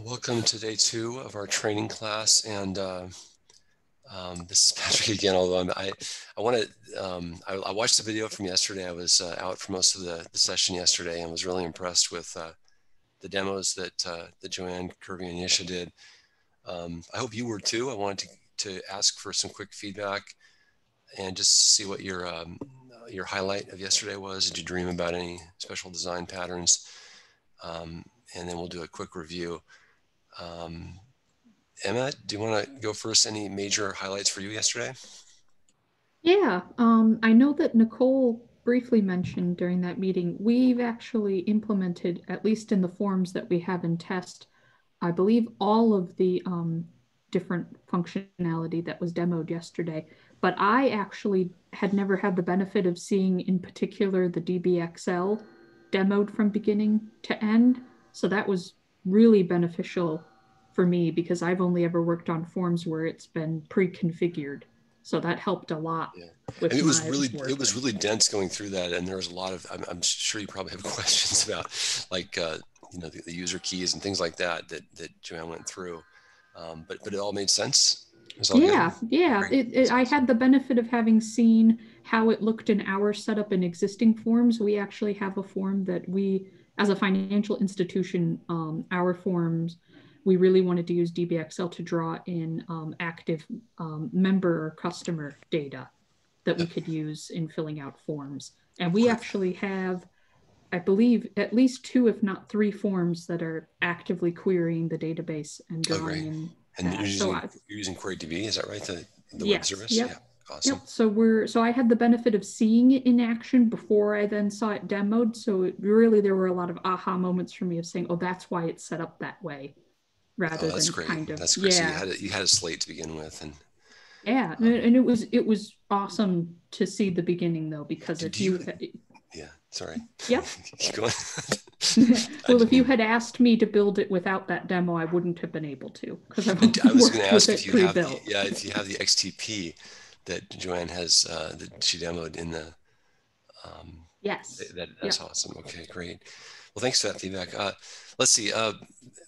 Welcome to day two of our training class. And uh, um, this is Patrick again, although I'm, i I, want to, um, I, I, watched the video from yesterday. I was uh, out for most of the, the, session yesterday and was really impressed with uh, the demos that, uh, that Joanne, Kirby, and Yesha did. Um, I hope you were too. I wanted to, to ask for some quick feedback and just see what your, um, your highlight of yesterday was. Did you dream about any special design patterns? Um, and then we'll do a quick review. Um, Emma, do you want to go first? Any major highlights for you yesterday? Yeah, um, I know that Nicole briefly mentioned during that meeting, we've actually implemented, at least in the forms that we have in test, I believe all of the um, different functionality that was demoed yesterday. But I actually had never had the benefit of seeing in particular the DBXL demoed from beginning to end. So that was really beneficial for me because I've only ever worked on forms where it's been pre-configured. So that helped a lot. Yeah. and it was really work. it was really dense going through that, and there was a lot of. I'm, I'm sure you probably have questions about like uh, you know the, the, user keys and things like that that that Joanne went through. Um, but but it all made sense. yeah, good? yeah. It, it, I had the benefit of having seen how it looked in our setup in existing forms. We actually have a form that we as a financial institution, um, our forms, we really wanted to use DBXL to draw in um, active um, member or customer data that we could use in filling out forms. And we actually have, I believe, at least two, if not three forms that are actively querying the database and oh, drawing oh, in. And you're using, so you're using QueryDB, is that right? The, the yes, web service? Yep. Yeah. Awesome. Yep. So we're so I had the benefit of seeing it in action before I then saw it demoed. So it, really there were a lot of aha moments for me of saying, oh, that's why it's set up that way, rather oh, that's than great. kind of that's great. Yeah. So you had a, you had a slate to begin with, and yeah, um, and it was it was awesome to see the beginning though because if you, you had, yeah sorry yeah well, if you had asked me to build it without that demo, I wouldn't have been able to because I, I was going to ask if you have the, yeah if you have the XTP that Joanne has uh, that she demoed in the. Um, yes. That, that's yep. awesome. Okay, great. Well, thanks for that feedback. Uh, let's see, uh,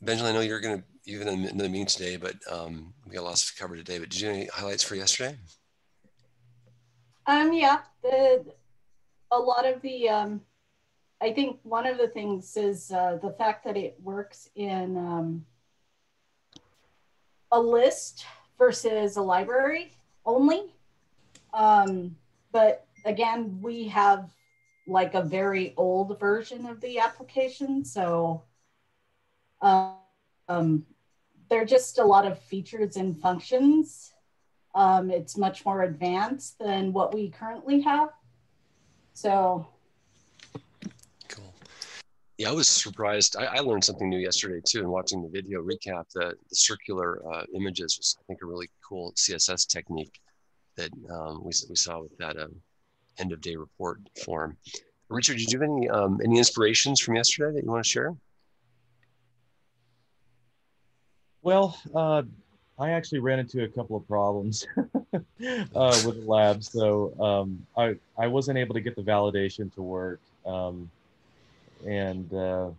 Benjamin. I know you're going to you're in another meeting today, but um, we got lots to cover today. But did you have any highlights for yesterday? Um, yeah, the a lot of the um, I think one of the things is uh, the fact that it works in um, a list versus a library only. Um, but again, we have like a very old version of the application. So um, there are just a lot of features and functions. Um, it's much more advanced than what we currently have. So. Cool. Yeah, I was surprised. I, I learned something new yesterday too, in watching the video recap. The, the circular uh, images was, I think, a really cool CSS technique that um, we, we saw with that um, end of day report form. Richard, did you have any um, any inspirations from yesterday that you want to share? Well, uh, I actually ran into a couple of problems uh, with the lab, so um, I I wasn't able to get the validation to work, um, and uh,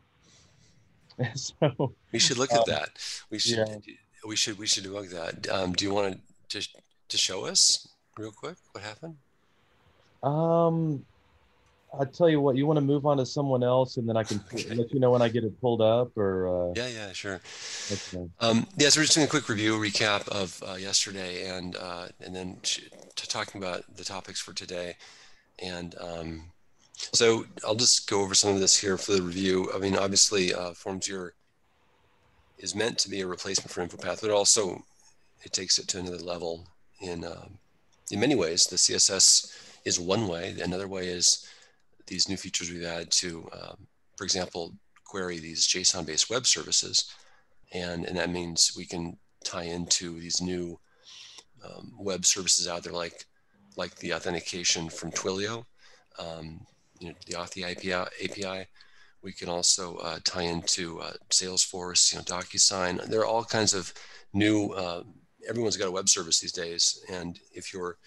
so we should look at um, that. We should yeah. we should we should look at that. Um, do you want to just to show us real quick what happened? Um, I'll tell you what. You want to move on to someone else, and then I can okay. let you know when I get it pulled up, or uh... yeah, yeah, sure. Okay. Um, yeah, so we're just doing a quick review, recap of uh, yesterday, and uh, and then to talking about the topics for today, and um, so I'll just go over some of this here for the review. I mean, obviously, uh, FormsViewer is meant to be a replacement for InfoPath, but also it takes it to another level in um, in many ways. The CSS is one way. Another way is these new features we've added to, um, for example, query these JSON-based web services, and and that means we can tie into these new um, web services out there, like like the authentication from Twilio, um, you know, the Auth API. API. We can also uh, tie into uh, Salesforce, you know, DocuSign. There are all kinds of new uh, everyone's got a web service these days. And if you're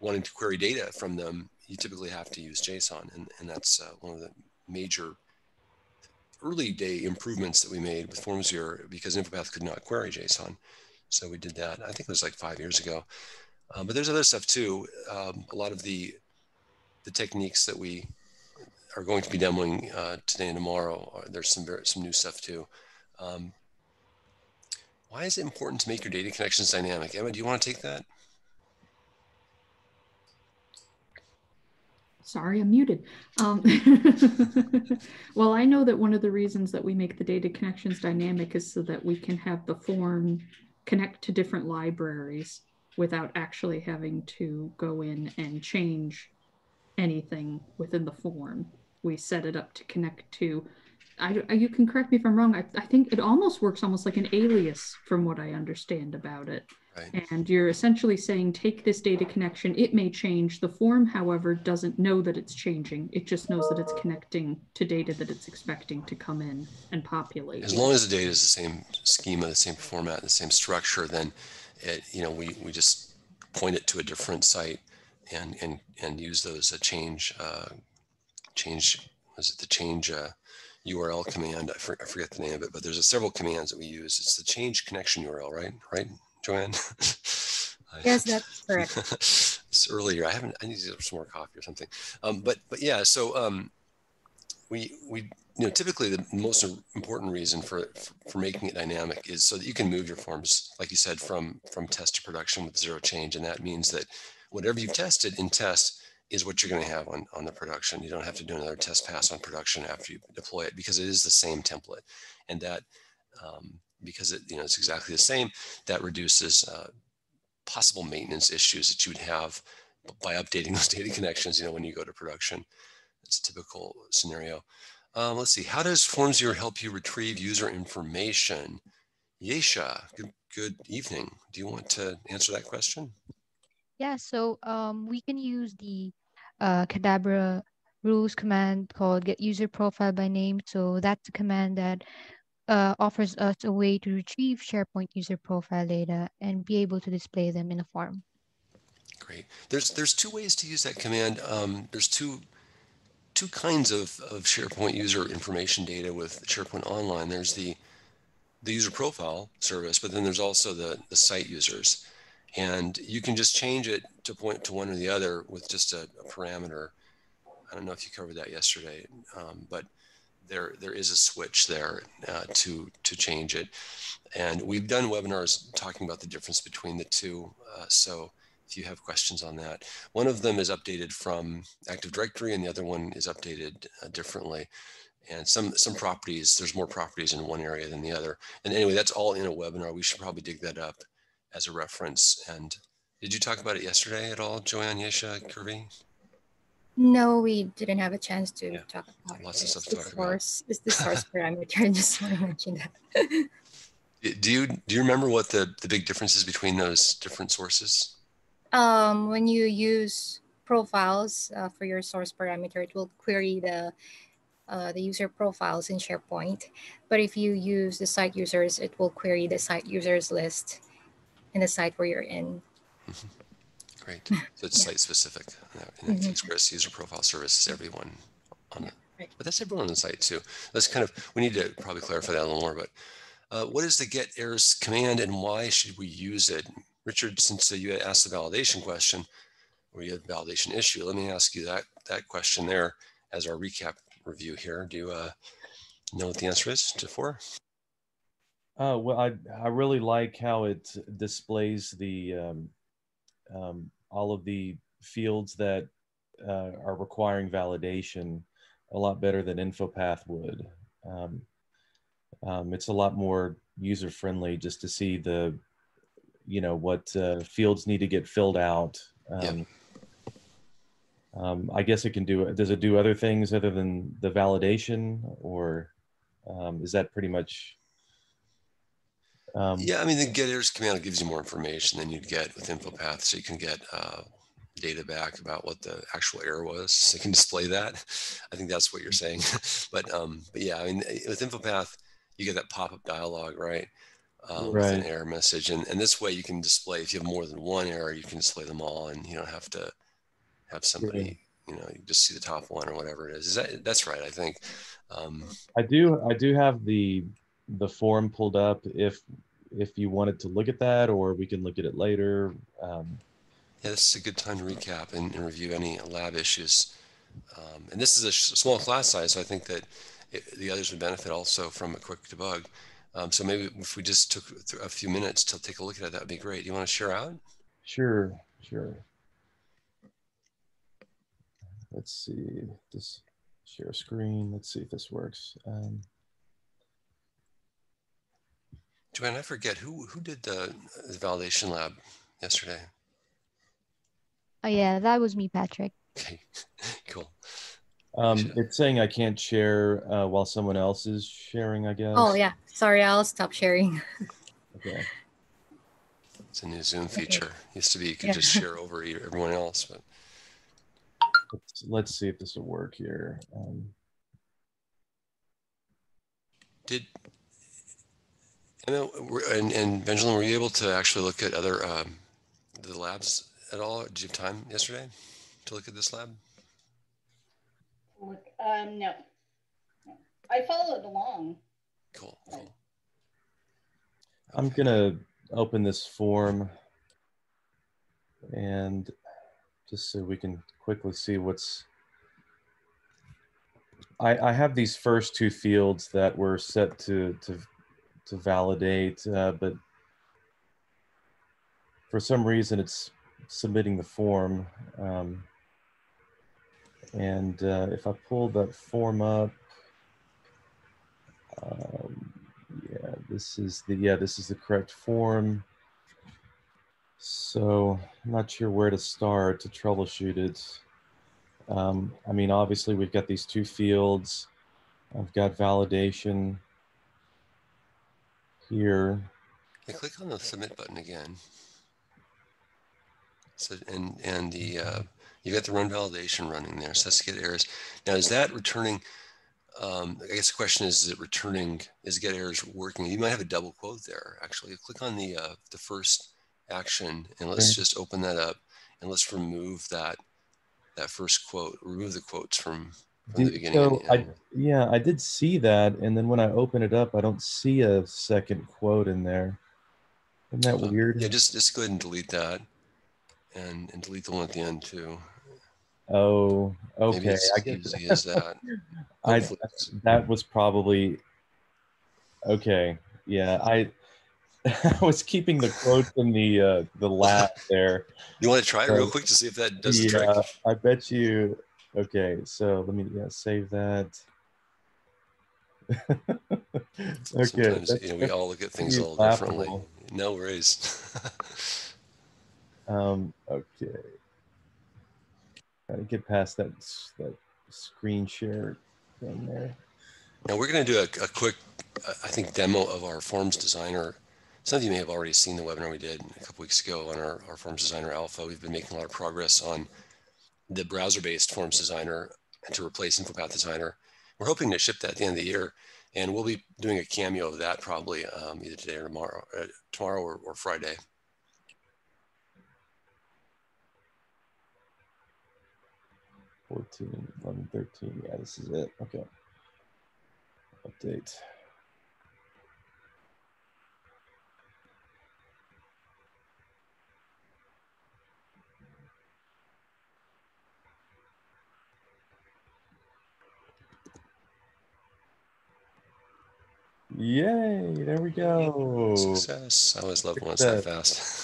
wanting to query data from them, you typically have to use JSON. And, and that's uh, one of the major early day improvements that we made with FormsViewer because InfoPath could not query JSON. So we did that. I think it was like five years ago. Um, but there's other stuff too. Um, a lot of the the techniques that we are going to be demoing uh, today and tomorrow. There's some very, some new stuff too. Um, why is it important to make your data connections dynamic? Emma, do you want to take that? Sorry, I'm muted. Um, well, I know that one of the reasons that we make the data connections dynamic is so that we can have the form connect to different libraries without actually having to go in and change anything within the form. We set it up to connect to I, I, you can correct me if I'm wrong. I, I think it almost works almost like an alias from what I understand about it. Right. And you're essentially saying, take this data connection. It may change. The form, however, doesn't know that it's changing. It just knows that it's connecting to data that it's expecting to come in and populate. As long as the data is the same schema, the same format, the same structure, then it, you know, we, we just point it to a different site and, and, and use those uh, change, uh, change, was it the change, uh, URL command. I, for, I, forget the name of it, but there's a several commands that we use. It's the change connection URL, right? Right, Joanne? yes, that's correct. it's earlier. I haven't. I need to get some more coffee or something. Um, but but yeah. So um, we we you know typically the most important reason for for making it dynamic is so that you can move your forms, like you said, from from test to production with zero change, and that means that whatever you've tested in test is what you're going to have on, on the production. You don't have to do another test pass on production after you deploy it because it is the same template. And that, um, because it, you know, it's exactly the same, that reduces uh, possible maintenance issues that you would have by updating those data connections, you know, when you go to production. It's a typical scenario. Um, let's see, how does FormsViewer help you retrieve user information? Yesha, good, good evening. Do you want to answer that question? Yeah, so um, we can use the uh, Qdabra rules command called get user profile by name. So that's a command that uh, offers us a way to retrieve SharePoint user profile data and be able to display them in a form. Great. There's there's two ways to use that command. Um, there's two two kinds of, of SharePoint user information data with SharePoint Online. There's the the user profile service, but then there's also the, the site users. And you can just change it to point to one or the other with just a, a parameter. I don't know if you covered that yesterday, um, but there there is a switch there uh, to to change it. And we've done webinars talking about the difference between the two. Uh, so if you have questions on that, one of them is updated from Active Directory, and the other one is updated uh, differently. And some some properties, there's more properties in one area than the other. And anyway, that's all in a webinar. We should probably dig that up as a reference. And did you talk about it yesterday at all, Joanne, Yesha, Kirby? No, we didn't have a chance to yeah. talk about Lots it. of stuff to talk source, about. It's the source parameter. I just want to mention that. do you do you remember what the the big differences between those different sources? Um, when you use profiles uh, for your source parameter, it will query the uh, the user profiles in SharePoint. But if you use the site users, it will query the site users list in the site where you're in. Mm-hmm. Great. So it's site specific. In that mm-hmm. Express user profile service is everyone on it. Right. But that's everyone on the site too. That's kind of, we need to probably clarify that a little more, but uh, what is the get errors command and why should we use it? Richard, since uh, you asked the validation question or you had validation issue, let me ask you that, that question there as our recap review here. Do you uh, know what the answer is to four? Uh, well, I I really like how it displays the um, um, all of the fields that uh, are requiring validation a lot better than InfoPath would. Um, um it's a lot more user friendly just to see the, you know, what uh, fields need to get filled out. Yeah. Um, um, I guess it can do. Does it do other things other than the validation, or is that pretty much um, yeah, I mean, the get errors command gives you more information than you'd get with InfoPath. So you can get uh, data back about what the actual error was. So you can display that. I think that's what you're saying. but um, but yeah, I mean, eh, with InfoPath, you get that pop-up dialog, right? Uh, right. With an error message, and and this way you can display if you have more than one error, you can display them all, and you don't have to have somebody you know, you just see the top one or whatever it is. Is that that's right? I think. Um, I do. I do have the the form pulled up. If if you wanted to look at that, or we can look at it later. Um, yeah, this is a good time to recap and, and review any lab issues. Um, and this is a small class size, so I think that it, the others would benefit also from a quick debug. Um, so maybe if we just took a few minutes to take a look at it, that would be great. Do you want to share out? Sure, sure. Let's see, this share screen. Let's see if this works. Um, Joanne, I forget who who did the, the validation lab yesterday. Oh yeah, that was me, Patrick. Okay, cool. Um, it's saying I can't share uh, while someone else is sharing. I guess. Oh yeah, sorry, I'll stop sharing. Okay. It's a new Zoom feature. Okay. Used to be you could Yeah. just share over everyone else, but Let's, let's see if this will work here. Um, did Emma were- and, and Benjamin, were you able to actually look at other um, the labs at all? Did you have time yesterday to look at this lab? Look, um, no. No. I followed along. Cool, cool. I'm gonna open this form and just so we can quickly see what's I, I have these first two fields that were set to to to validate, uh, but for some reason it's submitting the form. Um, and uh, if I pull that form up, um, yeah, this is the yeah, this is the correct form. So I'm not sure where to start to troubleshoot it. Um, I mean, obviously we've got these two fields. I've got validation here. Click on the submit button again. So and and the uh, you got the run validation running there. So let's get errors. Now is that returning? Um, I guess the question is: Is it returning? Is get errors working? You might have a double quote there. Actually, click on the uh, the first action and let's Okay. just open that up and let's remove that that first quote. Remove the quotes from Did- so I, yeah, I did see that, and then when I open it up, I don't see a second quote in there. Isn't that weird? Yeah, just just go ahead and delete that, and and delete the one at the end too. Oh, Maybe okay. it's I easy as that. I that was probably okay. Yeah, I I was keeping the quote in the uh, the lab there. You want to try it real quick to see if that does the trick? I bet you. Okay, so let me yeah save that. okay, Sometimes you know we all look at things a pretty little differently. laughable. No worries. Um, okay. Gotta get past that that screen share thing there. now we're going to do a, a quick, uh, I think, demo of our Forms Designer. Some of you may have already seen the webinar we did a couple weeks ago on our, our Forms Designer Alpha. We've been making a lot of progress on the browser-based Forms Designer to replace InfoPath Designer. We're hoping to ship that at the end of the year, and we'll be doing a cameo of that probably um, either today or tomorrow, uh, tomorrow or, or Friday. Fourteen, eleven, thirteen. Yeah, this is it. Okay. Update. Yay, there we go. Success. I always love when it's that fast.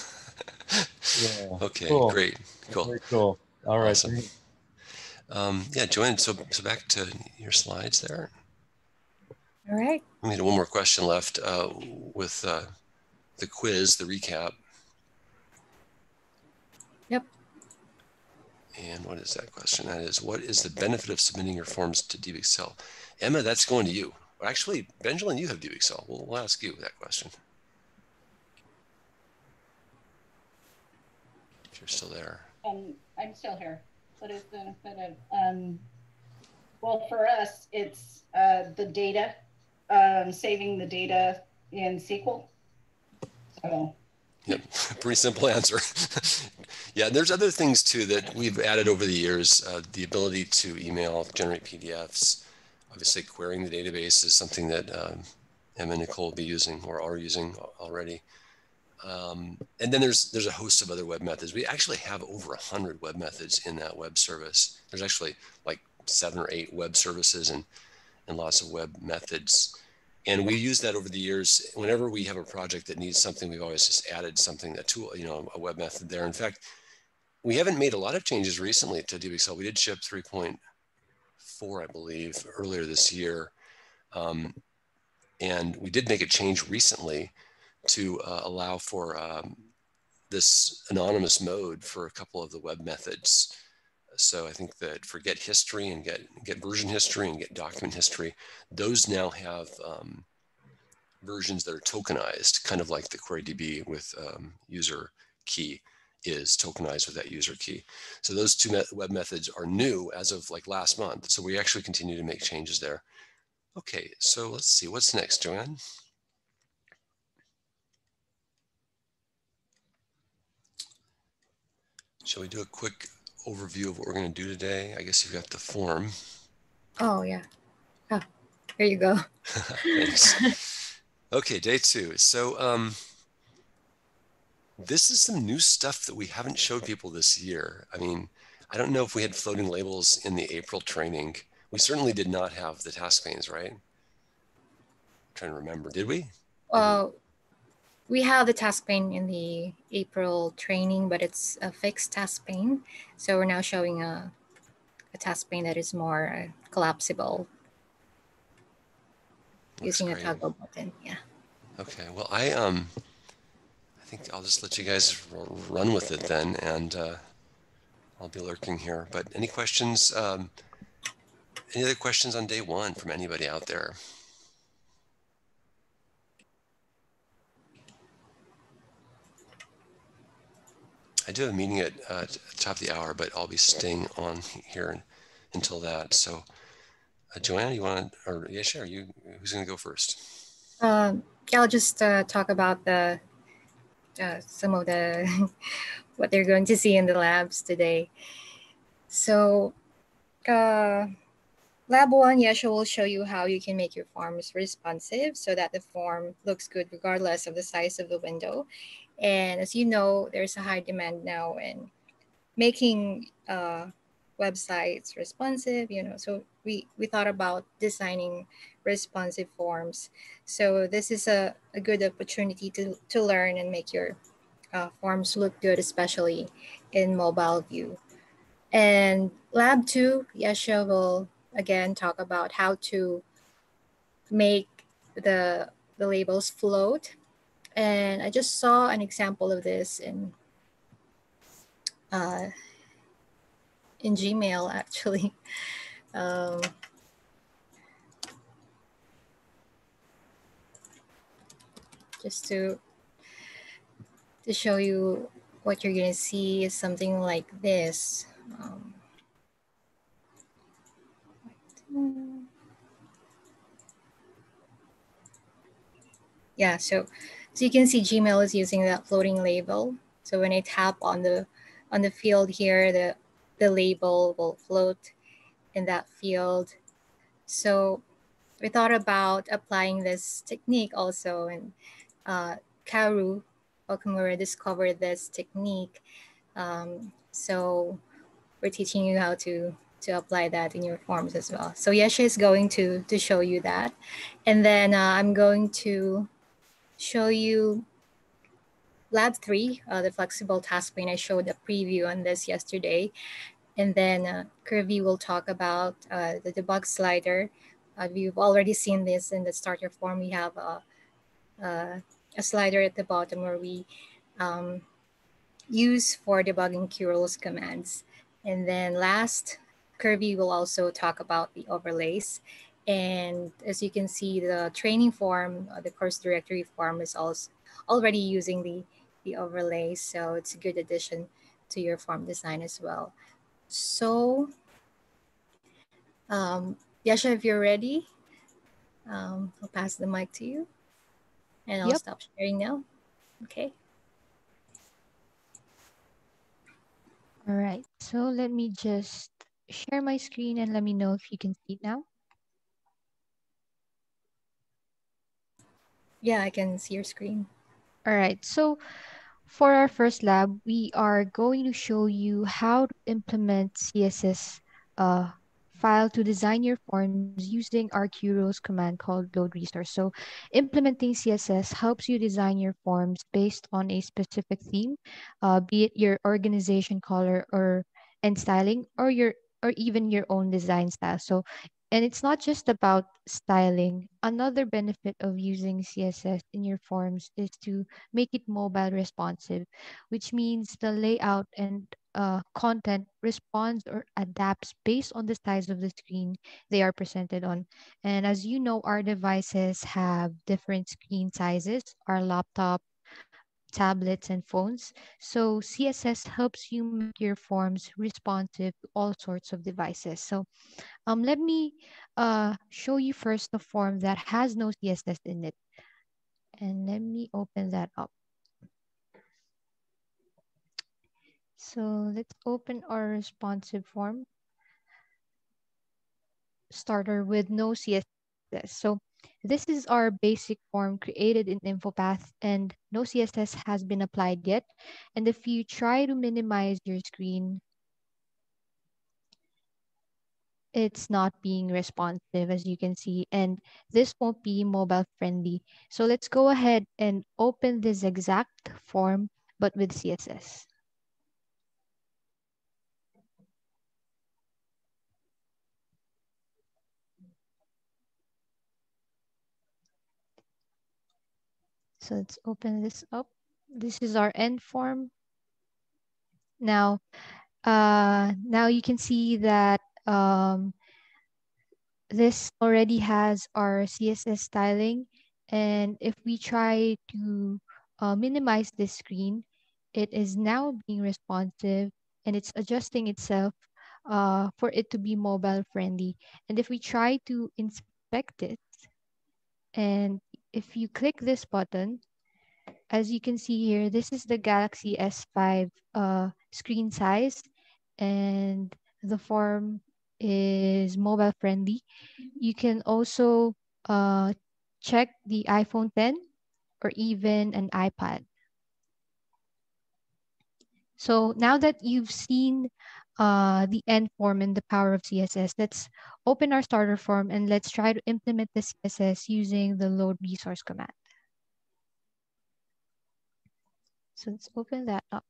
Yeah, okay, cool. great, cool. Very cool. All right. Awesome. Um, yeah, Joanne, so, so back to your slides there. All right. We had one more question left uh, with uh, the quiz, the recap. Yep. And what is that question? That is, what is the benefit of submitting your forms to DBXL? Emma, that's going to you. Actually, Benjamin, you have DBXL. We'll, we'll ask you that question. If you're still there. Um, I'm still here. What is the benefit of, um, well, for us, it's, uh, the data, um, saving the data in SQL. So Yep, pretty simple answer. yeah, there's other things too that we've added over the years. Uh, the ability to email, generate PDFs. Obviously, querying the database is something that um, Emma and Nicole will be using or are using already. Um, and then there's there's a host of other web methods. We actually have over a hundred web methods in that web service. There's actually like seven or eight web services and and lots of web methods. And we use that over the years. Whenever we have a project that needs something, we've always just added something, a tool, you know, a web method there. In fact, we haven't made a lot of changes recently to DBXL. We did ship 3.4, I believe, earlier this year. Um, and we did make a change recently to uh, allow for um, this anonymous mode for a couple of the web methods. So I think that for get history and get get version history and get document history, those now have um, versions that are tokenized, kind of like the QueryDB with um, user key is tokenized with that user key. So those two me web methods are new as of like last month. So we actually continue to make changes there. Okay, so let's see, what's next, Joanne? Shall we do a quick overview of what we're going to do today? I guess you've got the form. Oh, yeah. Oh, here you go. Thanks. okay, day two. So um, this is some new stuff that we haven't showed people this year. I mean, I don't know if we had floating labels in the April training. We certainly did not have the task panes, right? I'm trying to remember. Did we? Well, we have the task pane in the April training, but it's a fixed task pane. So we're now showing a, a task pane that is more uh, collapsible Looks using great. a toggle button. Yeah. Okay. Well, I um, think I'll just let you guys run with it then, and uh, I'll be lurking here. But any questions? Um, any other questions on day one from anybody out there? I do have a meeting at uh, top of the hour, but I'll be staying on here until that. So, uh, Joanna, you want to, or yeah, sure. You, who's going to go first? Um, yeah, I'll just uh, talk about the uh, some of the what they're going to see in the labs today. So, uh, lab one, Yesha will show you how you can make your forms responsive so that the form looks good regardless of the size of the window and as you know, there's a high demand now in making uh, websites responsive, you know, so we, we thought about designing responsive forms. So this is a, a good opportunity to, to learn and make your uh, forms look good, especially in mobile view. And lab two, Yesha will again talk about how to make the, the labels float and I just saw an example of this in uh, in Gmail actually. Um, just to to show you what you're gonna see is something like this. Um, yeah, so so you can see Gmail is using that floating label. So when I tap on the on the field here, the, the label will float in that field. So we thought about applying this technique also and uh, Kaoru Okamura discovered this technique. Um, so we're teaching you how to to apply that in your forms as well. So Yesha is going to to show you that. And then uh, I'm going to show you lab three, uh, the flexible task pane. I showed a preview on this yesterday. And then uh, Kirby will talk about uh, the debug slider. Uh, you've already seen this in the starter form. We have a, a, a slider at the bottom where we um, use for debugging qRules commands. And then last, Kirby will also talk about the overlays. And as you can see, the training form, uh, the course directory form is also already using the, the overlays. So it's a good addition to your form design as well. So, um, Yasha, if you're ready, um, I'll pass the mic to you and I'll yep. stop sharing now. Okay. All right, so let me just share my screen and let me know if you can see it now. Yeah, I can see your screen. All right, so for our first lab, we are going to show you how to implement CSS uh, file to design your forms using our qRules command called load resource. So implementing CSS helps you design your forms based on a specific theme, uh, be it your organization color or and styling or your or even your own design style. So and it's not just about styling. Another benefit of using CSS in your forms is to make it mobile responsive, which means the layout and uh, content responds or adapts based on the size of the screen they are presented on. And as you know, our devices have different screen sizes. Our laptop, tablets, and phones. So CSS helps you make your forms responsive to all sorts of devices. So um, let me uh, show you first the form that has no CSS in it. And let me open that up. So let's open our responsive form starter with no CSS. So this is our basic form created in InfoPath and no CSS has been applied yet. And if you try to minimize your screen, it's not being responsive as you can see and this won't be mobile friendly so let's go ahead and open this exact form but with css so let's open this up this is our end form now uh now you can see that um, this already has our CSS styling. And if we try to uh, minimize this screen, it is now being responsive and it's adjusting itself uh, for it to be mobile friendly. And if we try to inspect it, and if you click this button, as you can see here, this is the Galaxy S5 uh, screen size and the form is mobile friendly. You can also uh, check the iPhone 10 or even an iPad. So now that you've seen uh, the end form and the power of CSS, let's open our starter form and let's try to implement the CSS using the load resource command. So let's open that up.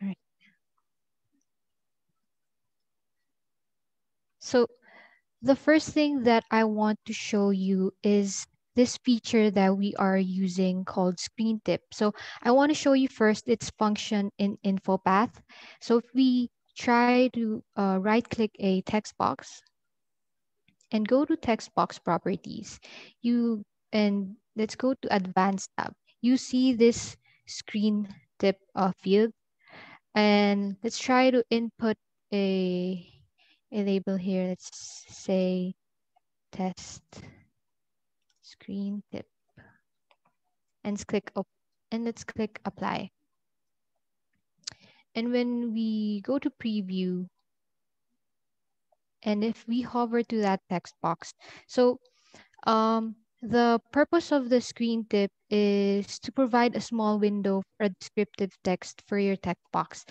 All right. So the first thing that I want to show you is this feature that we are using called screen tip. So I want to show you first its function in InfoPath. So if we try to uh, right click a text box and go to text box properties, you and let's go to advanced tab. You see this screen tip uh, field and let's try to input a a label here. Let's say test screen tip. And click and let's click apply. And when we go to preview, and if we hover to that text box, so um, the purpose of the screen tip is to provide a small window for a descriptive text for your text box.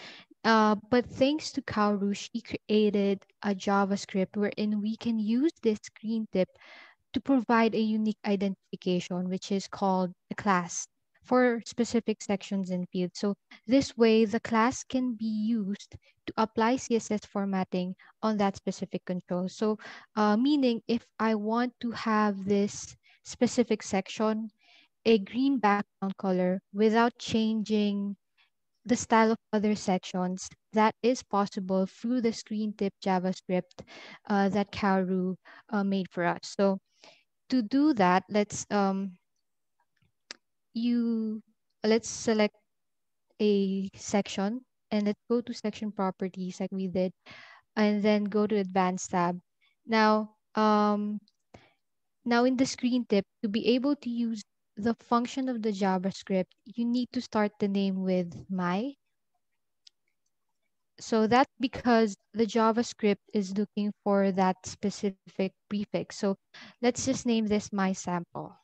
Uh, but thanks to Kaoru, he created a JavaScript wherein we can use this screen tip to provide a unique identification, which is called a class for specific sections and fields. So this way, the class can be used to apply CSS formatting on that specific control. So uh, meaning if I want to have this specific section, a green background color without changing the style of other sections that is possible through the screen tip JavaScript uh, that Kaoru uh, made for us. So to do that, let's um, you let's select a section and let's go to section properties like we did, and then go to advanced tab. Now, um, now in the screen tip, to be able to use the function of the JavaScript, you need to start the name with my. So that's because the JavaScript is looking for that specific prefix. So let's just name this my sample.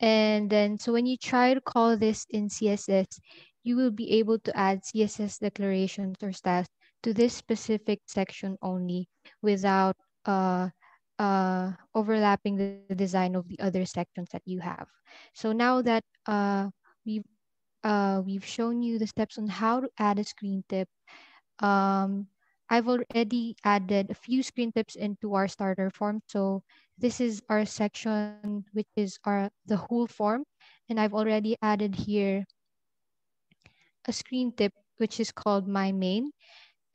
And then, so when you try to call this in CSS, you will be able to add CSS declarations or styles to this specific section only without uh, uh, overlapping the, design of the other sections that you have. So now that uh, we've, uh, we've shown you the steps on how to add a screen tip, um, I've already added a few screen tips into our starter form. So this is our section, which is our the whole form. And I've already added here a screen tip, which is called my main.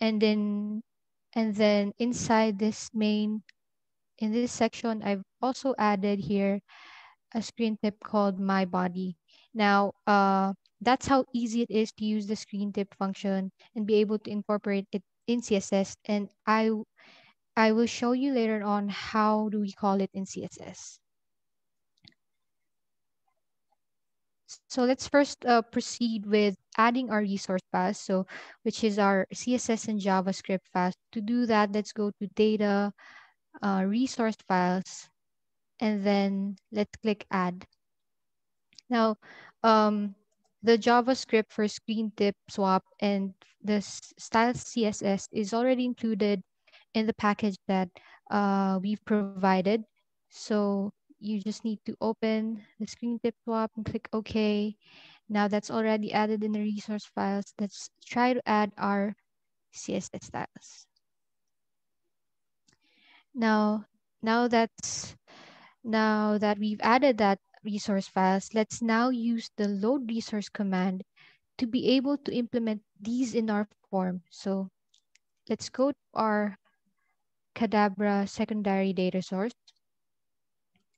And then, and then inside this main, in this section, I've also added here a screen tip called my body. Now, uh, that's how easy it is to use the screen tip function and be able to incorporate it in CSS. And I, I will show you later on how do we call it in CSS. So let's first uh, proceed with adding our resource path, so which is our CSS and JavaScript file. To do that, let's go to data, uh, resource files, and then let's click add. Now, um, the JavaScript for screen tip swap and the style CSS is already included in the package that uh, we've provided. So you just need to open the screen tip swap and click OK. Now that's already added in the resource files. Let's try to add our CSS styles. Now, now that's now that we've added that resource files, let's now use the load resource command to be able to implement these in our form. So let's go to our Qdabra secondary data source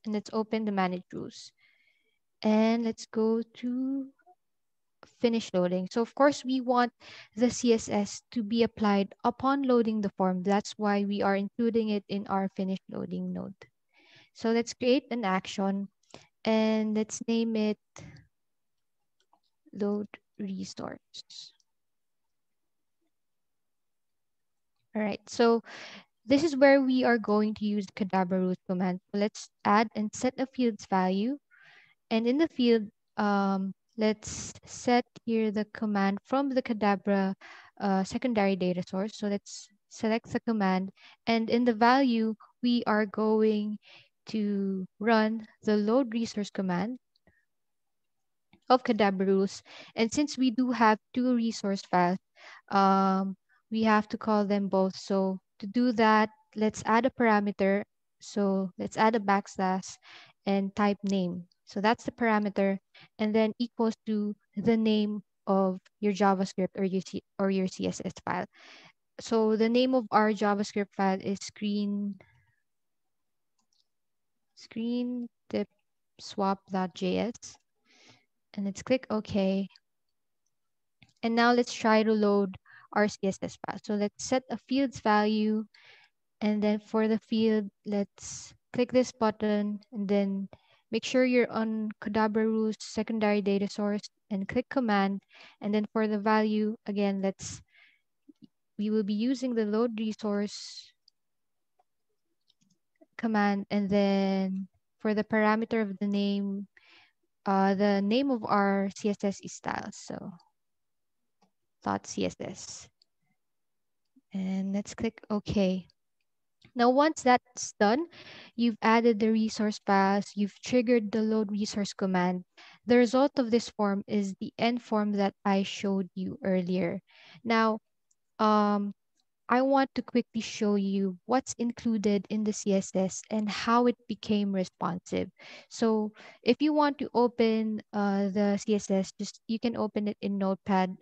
and let's open the manage rules. And let's go to finish loading. So of course we want the CSS to be applied upon loading the form. That's why we are including it in our finish loading node. So let's create an action and let's name it load resource. All right, so this is where we are going to use the Qdabra rules command. So let's add and set a field's value. And in the field, um, let's set here the command from the Qdabra uh, secondary data source. So let's select the command. And in the value, we are going to run the load resource command of Qdabra rules. And since we do have two resource files, um, we have to call them both. So to do that, let's add a parameter. So let's add a backslash and type name. So that's the parameter and then equals to the name of your JavaScript or your, C or your CSS file. So the name of our JavaScript file is screen screen tip swap.js and let's click OK. And now let's try to load our CSS file. So let's set a field's value. And then for the field, let's click this button and then make sure you're on Qdabra rules secondary data source and click command. And then for the value, again, let's, we will be using the load resource command. And then for the parameter of the name, uh, the name of our CSS is styles. So dot .css. And let's click OK. Now, once that's done, you've added the resource paths, you've triggered the load resource command. The result of this form is the end form that I showed you earlier. Now, um, I want to quickly show you what's included in the CSS and how it became responsive. So if you want to open uh, the CSS, just you can open it in Notepad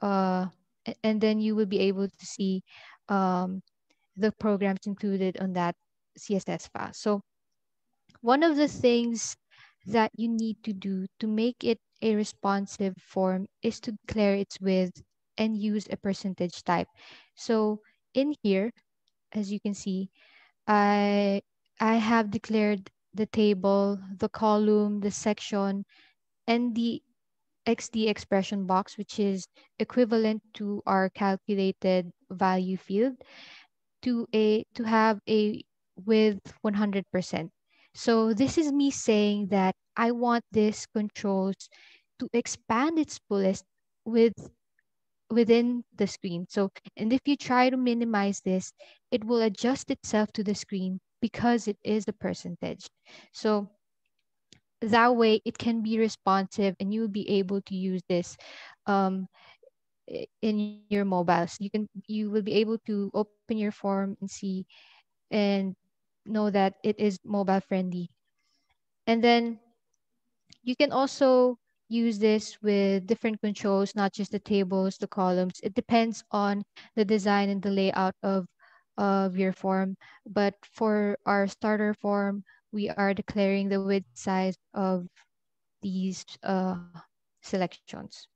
uh, and then you will be able to see um, the programs included on that CSS file. So one of the things that you need to do to make it a responsive form is to declare its width and use a percentage type. So in here, as you can see, I, I have declared the table, the column, the section, and the XD expression box, which is equivalent to our calculated value field, to a to have a with 100%. So this is me saying that I want this controls to expand its fullest with within the screen. So, and if you try to minimize this, it will adjust itself to the screen because it is a percentage. So that way it can be responsive and you'll be able to use this um, in your mobiles. You can you will be able to open your form and see and know that it is mobile friendly. And then you can also use this with different controls, not just the tables, the columns. It depends on the design and the layout of, of your form. But for our starter form, we are declaring the width size of these uh, selections.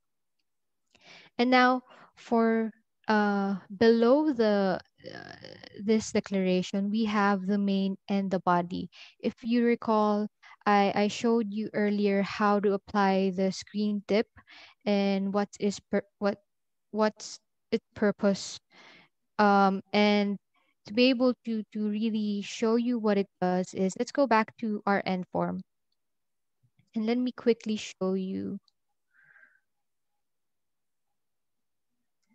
And now for uh, below the uh, this declaration, we have the main and the body. If you recall, I, I showed you earlier how to apply the screen tip and what is per, what what's its purpose. Um, and to be able to, to really show you what it does is let's go back to our end form. And let me quickly show you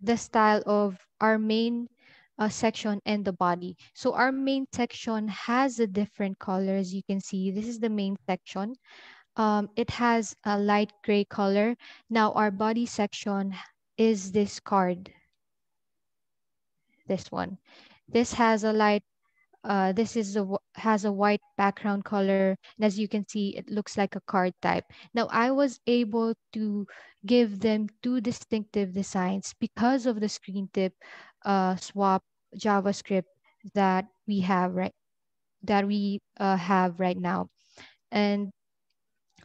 the style of our main uh, section and the body. So our main section has a different color as you can see. This is the main section. Um, it has a light gray color. Now our body section is this card. This one. This has a light uh, this is a has a white background color and as you can see it looks like a card type now i was able to give them two distinctive designs because of the screen tip uh, swap javascript that we have right that we uh, have right now and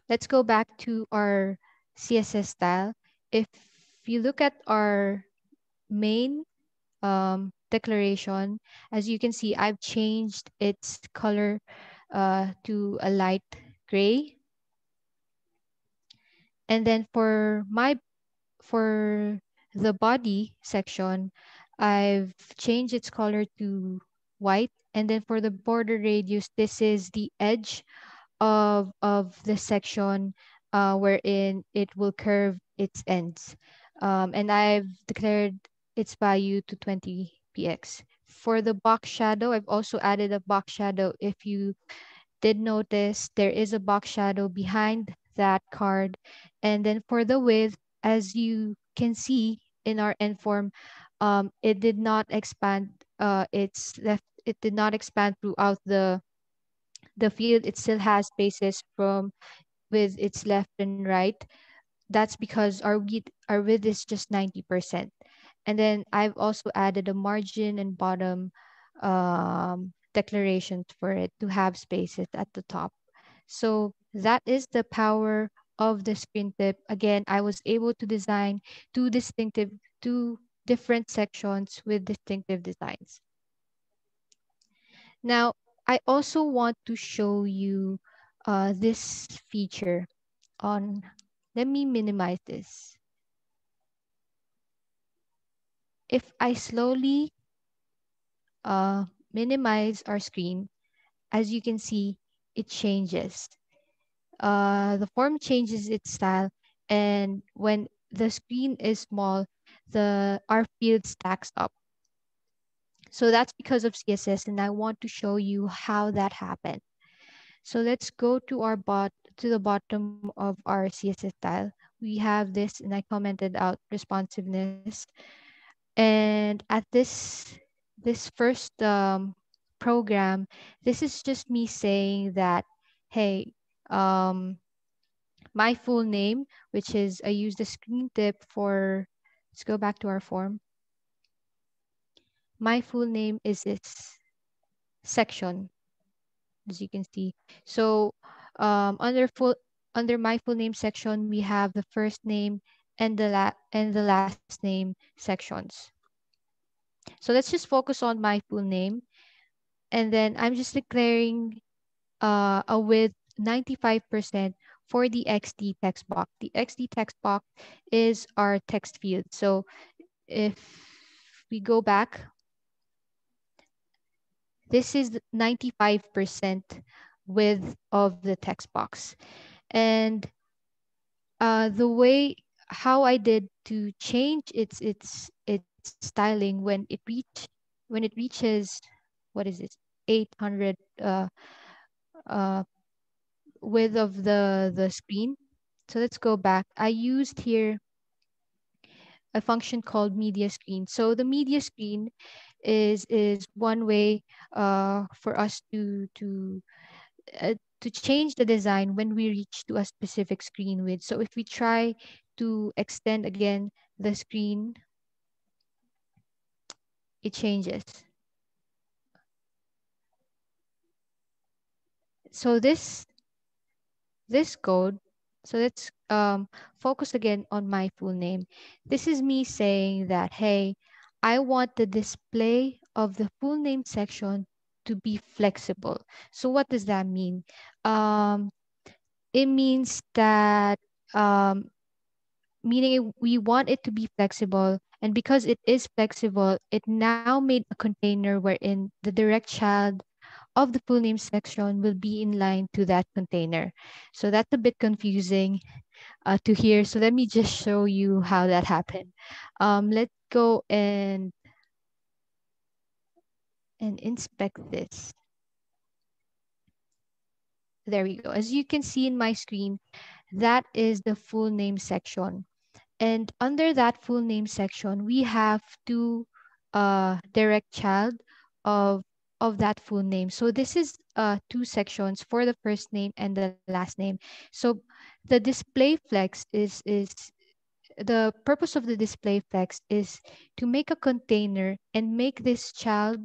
let's go back to our css style if you look at our main um, declaration, as you can see, I've changed its color uh, to a light gray. And then for my, for the body section, I've changed its color to white. And then for the border radius, this is the edge of, of the section uh, wherein it will curve its ends. Um, and I've declared its value to 20 px. For the box shadow, I've also added a box shadow. If you did notice, there is a box shadow behind that card. And then for the width, as you can see in our end form, um, it did not expand. Uh, it's left. It did not expand throughout the the field. It still has spaces from with its left and right. That's because our width our width is just ninety percent. And then I've also added a margin and bottom um, declarations for it to have spaces at the top. So that is the power of the screen tip. Again, I was able to design two distinctive, two different sections with distinctive designs. Now, I also want to show you uh, this feature on, let me minimize this. if I slowly uh, minimize our screen, as you can see, it changes. Uh, the form changes its style and when the screen is small, the our field stacks up. So that's because of CSS and I want to show you how that happened. So let's go to our bot to the bottom of our CSS style. We have this and I commented out responsiveness. And at this, this first um, program, this is just me saying that, hey, um, my full name, which is I use the screen tip for, let's go back to our form. My full name is this section, as you can see. So um, under full under my full name section, we have the first name and the, la and the last name sections. So let's just focus on my full name. And then I'm just declaring uh, a width 95% for the XD text box. The XD text box is our text field. So if we go back, this is 95% width of the text box. And uh, the way how I did to change its its its styling when it reach when it reaches what is this 800 uh, uh, width of the the screen. So let's go back. I used here a function called media screen. So the media screen is is one way uh, for us to to uh, to change the design when we reach to a specific screen width. So if we try to extend again the screen, it changes. So this this code, so let's um, focus again on my full name. This is me saying that, hey, I want the display of the full name section to be flexible. So what does that mean? Um, it means that, um, meaning we want it to be flexible. And because it is flexible, it now made a container wherein the direct child of the full name section will be in line to that container. So that's a bit confusing uh, to hear. So let me just show you how that happened. Um, let's go and and inspect this. There we go. As you can see in my screen, that is the full name section. And under that full name section, we have two uh, direct child of, of that full name. So this is uh, two sections for the first name and the last name. So the display flex is, is the purpose of the display flex is to make a container and make this child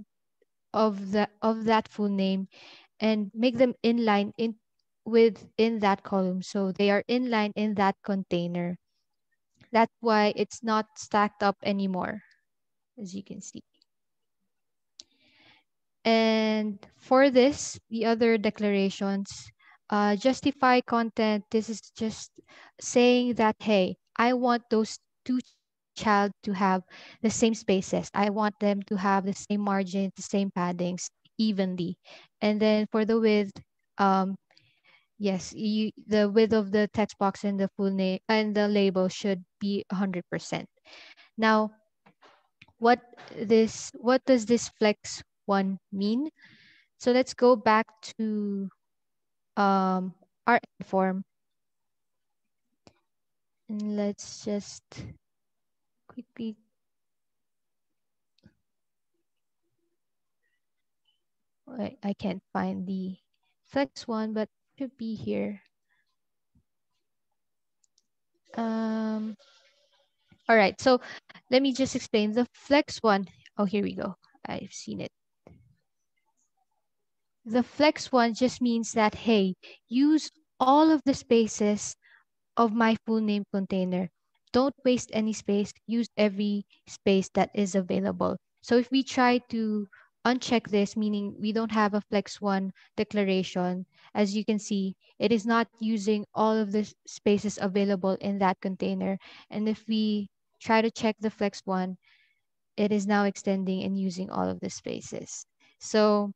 of the of that full name and make them inline in within that column so they are inline in that container that's why it's not stacked up anymore as you can see and for this the other declarations uh, justify content this is just saying that hey i want those two child to have the same spaces. I want them to have the same margins, the same paddings evenly. And then for the width, um, yes, you, the width of the text box and the full name and the label should be 100%. Now, what this what does this flex one mean? So let's go back to um, our form. And let's just quickly I, I can't find the flex one, but should be here. Um, all right, so let me just explain the flex one. Oh, here we go. I've seen it. The flex one just means that, hey, use all of the spaces of my full name container. Don't waste any space, use every space that is available. So if we try to uncheck this, meaning we don't have a flex one declaration, as you can see, it is not using all of the spaces available in that container. And if we try to check the flex one, it is now extending and using all of the spaces. So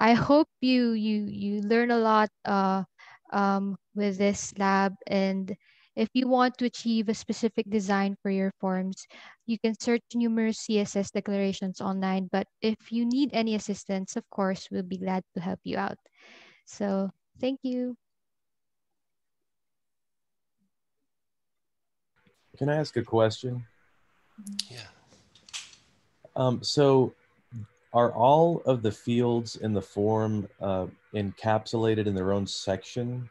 I hope you you you learn a lot uh, um, with this lab and if you want to achieve a specific design for your forms, you can search numerous CSS declarations online. But if you need any assistance, of course, we'll be glad to help you out. So thank you. Can I ask a question? Yeah. Um, so are all of the fields in the form uh, encapsulated in their own section?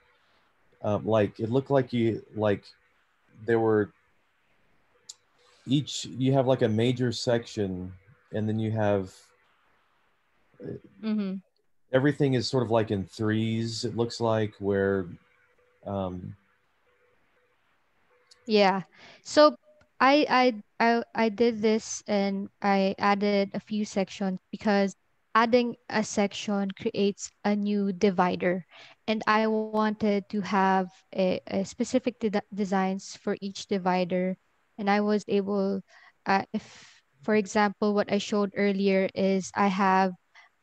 um, like it looked like you like there were each you have like a major section and then you have mm-hmm. everything is sort of like in threes it looks like where um yeah so I, I i i did this and i added a few sections because adding a section creates a new divider. And I wanted to have a, a specific de designs for each divider. And I was able, uh, if, for example, what I showed earlier is I have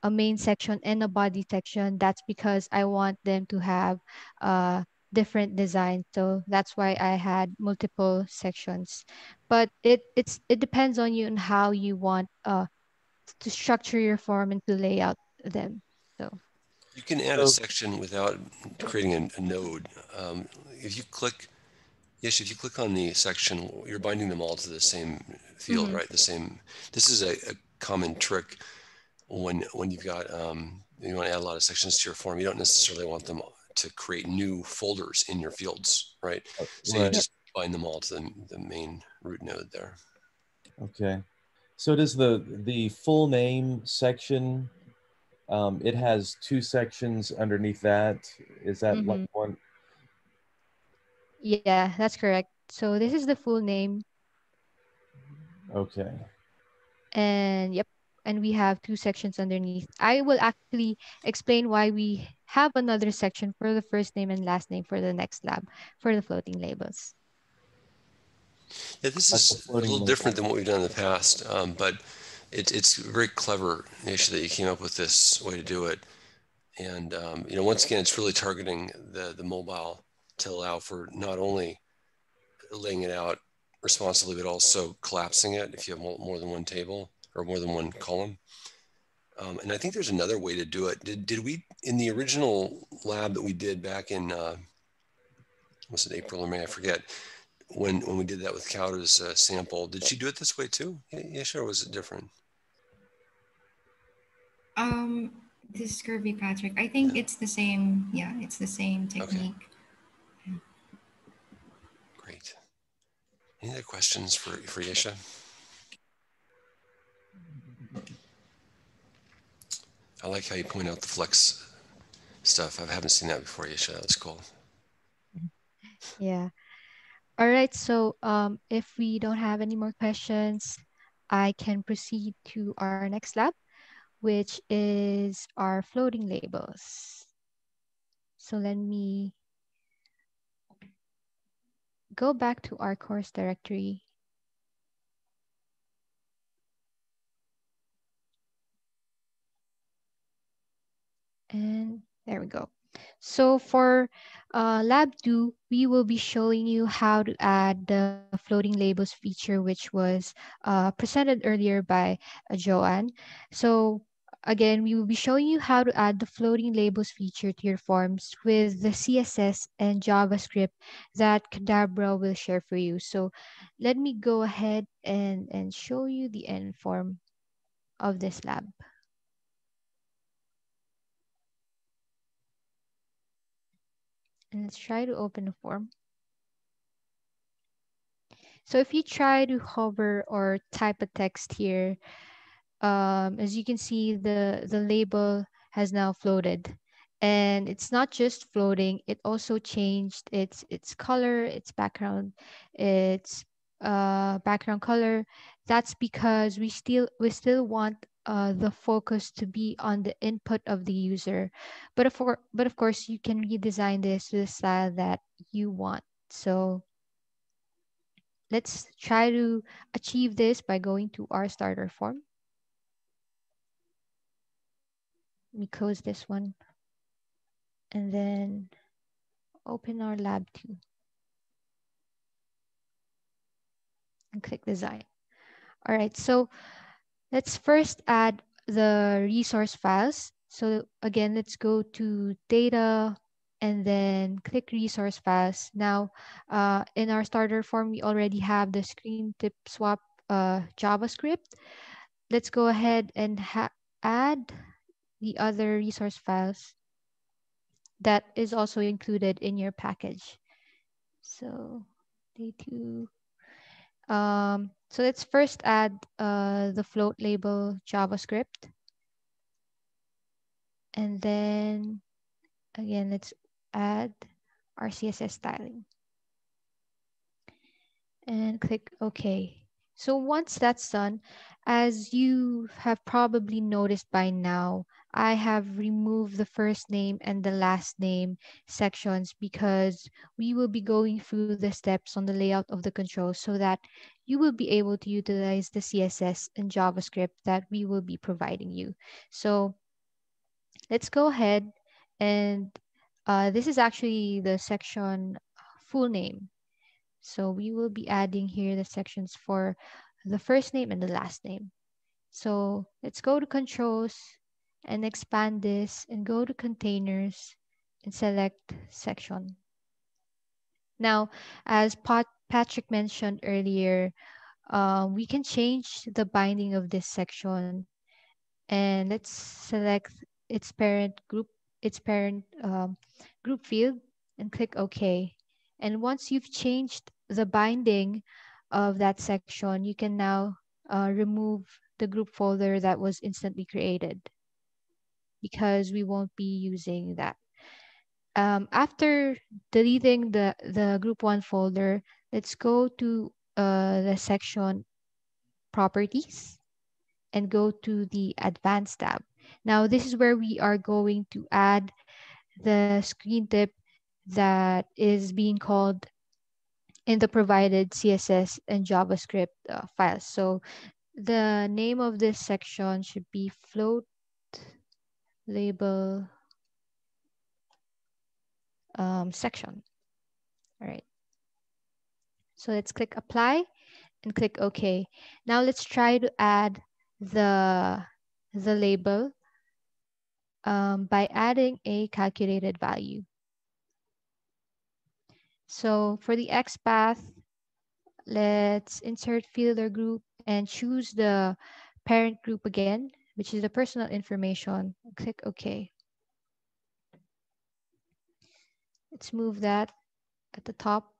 a main section and a body section. That's because I want them to have uh, different designs. So that's why I had multiple sections. But it it's it depends on you and how you want uh, to structure your form and to lay out them. So you can add a section without creating a, a node. Um, if you click, yes, if you click on the section, you're binding them all to the same field, mm-hmm. right? The same. This is a, a, common trick when when you've got um, you want to add a lot of sections to your form. You don't necessarily want them to create new folders in your fields, right? So right. you just bind them all to the, the main root node there. Okay. So does the the full name section? Um, it has two sections underneath that. Is that mm-hmm. like one? Yeah, that's correct. So this is the full name. Okay. And yep, and we have two sections underneath. I will actually explain why we have another section for the first name and last name for the next lab for the floating labels. Yeah, this is a little different than what we've done in the past, um, but it, it's very clever, Nisha, that you came up with this way to do it. And um, you know, once again, it's really targeting the the mobile to allow for not only laying it out responsibly, but also collapsing it if you have more than one table or more than one column. Um, and I think there's another way to do it. Did, did we, in the original lab that we did back in, uh, was it April or May? I forget when when we did that with Kaoru's uh, sample. Did she do it this way too? Yeah, sure. Was it different? Um, this is Kirby Patrick. I think yeah. it's the same. Yeah, it's the same technique. Okay. Great. Any other questions for for Yesha? I like how you point out the flex stuff. I haven't seen that before, Yesha. That's cool. Yeah. All right, so um, if we don't have any more questions, I can proceed to our next lab, which is our floating labels. So let me go back to our course directory. And there we go. So for uh, lab two, we will be showing you how to add the floating labels feature, which was uh, presented earlier by uh, Joanne. So again, we will be showing you how to add the floating labels feature to your forms with the CSS and JavaScript that Qdabra will share for you. So let me go ahead and, and show you the end form of this lab. And let's try to open a form. So if you try to hover or type a text here, um, as you can see, the, the label has now floated. And it's not just floating, it also changed its, its color, its background, its uh, background color. That's because we still, we still want uh, the focus to be on the input of the user. But of, but of course, you can redesign this to the style that you want. So let's try to achieve this by going to our starter form. Let me close this one. And then open our lab two. And click design. All right, so Let's first add the resource files. So again, let's go to data and then click resource files. Now, uh, in our starter form, we already have the screen tip swap uh, JavaScript. Let's go ahead and add the other resource files that is also included in your package. So day2 um, so let's first add uh, the float label JavaScript. And then again, let's add our CSS styling. And click OK. So once that's done, as you have probably noticed by now, I have removed the first name and the last name sections because we will be going through the steps on the layout of the control so that you will be able to utilize the CSS and JavaScript that we will be providing you. So let's go ahead and uh, this is actually the section full name. So we will be adding here the sections for the first name and the last name. So let's go to controls and expand this and go to containers and select section. Now, as Pat Patrick mentioned earlier, uh, we can change the binding of this section and let's select its parent group, its parent um, group field and click OK. And once you've changed the binding of that section, you can now uh, remove the group folder that was instantly created because we won't be using that. Um, after deleting the, the group one folder, let's go to uh, the section properties and go to the advanced tab. Now this is where we are going to add the screen tip that is being called in the provided CSS and JavaScript uh, files. So the name of this section should be float label um, section. All right. So let's click apply and click OK. Now let's try to add the, the label um, by adding a calculated value. So for the XPath, let's insert field or group and choose the parent group again, which is the personal information. Click OK. Let's move that at the top.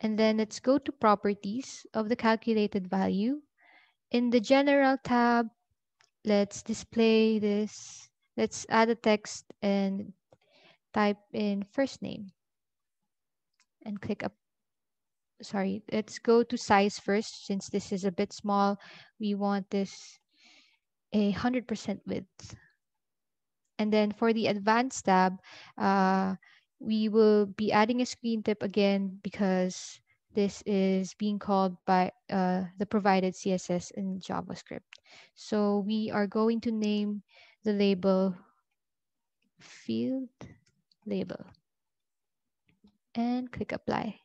And then let's go to properties of the calculated value. In the general tab, let's display this. Let's add a text and type in first name and click up. Sorry, let's go to size first since this is a bit small. We want this a 100% width. And then for the advanced tab, uh, we will be adding a screen tip again because this is being called by uh, the provided CSS and JavaScript. So we are going to name the label field label and click apply.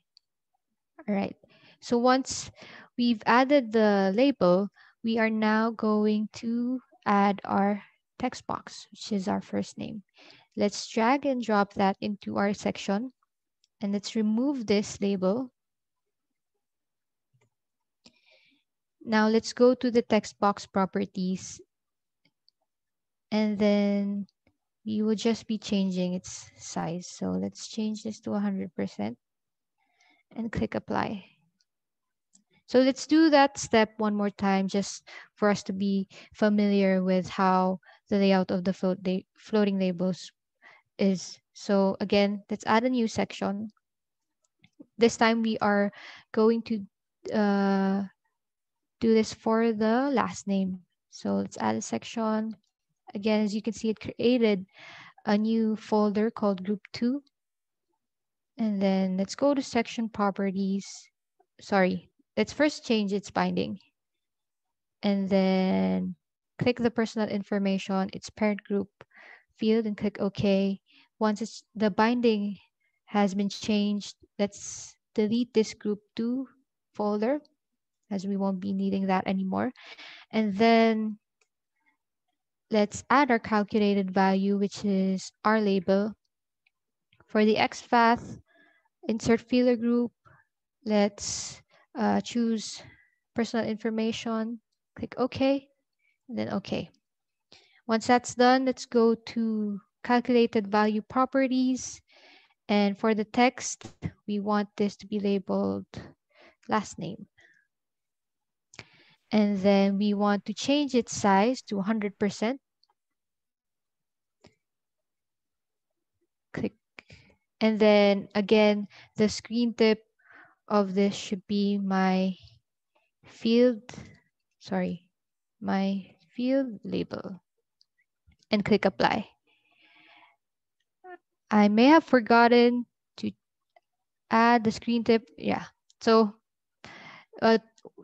All right. So once we've added the label, we are now going to add our text box, which is our first name. Let's drag and drop that into our section. And let's remove this label. Now let's go to the text box properties. And then we will just be changing its size. So let's change this to 100% and click apply. So let's do that step one more time just for us to be familiar with how the layout of the float floating labels is. So again, let's add a new section. This time we are going to uh, do this for the last name. So let's add a section. Again, as you can see, it created a new folder called group two. And then let's go to section properties. Sorry, let's first change its binding. And then click the personal information, its parent group field and click OK. Once it's, the binding has been changed, let's delete this group 2 folder as we won't be needing that anymore. And then let's add our calculated value, which is our label. For the XPath, insert field group, let's uh, choose personal information, click OK, and then OK. Once that's done, let's go to calculated value properties. And for the text, we want this to be labeled last name. And then we want to change its size to 100%. Click. And then again, the screen tip of this should be my field, sorry, my field label and click apply. I may have forgotten to add the screen tip. Yeah, so uh,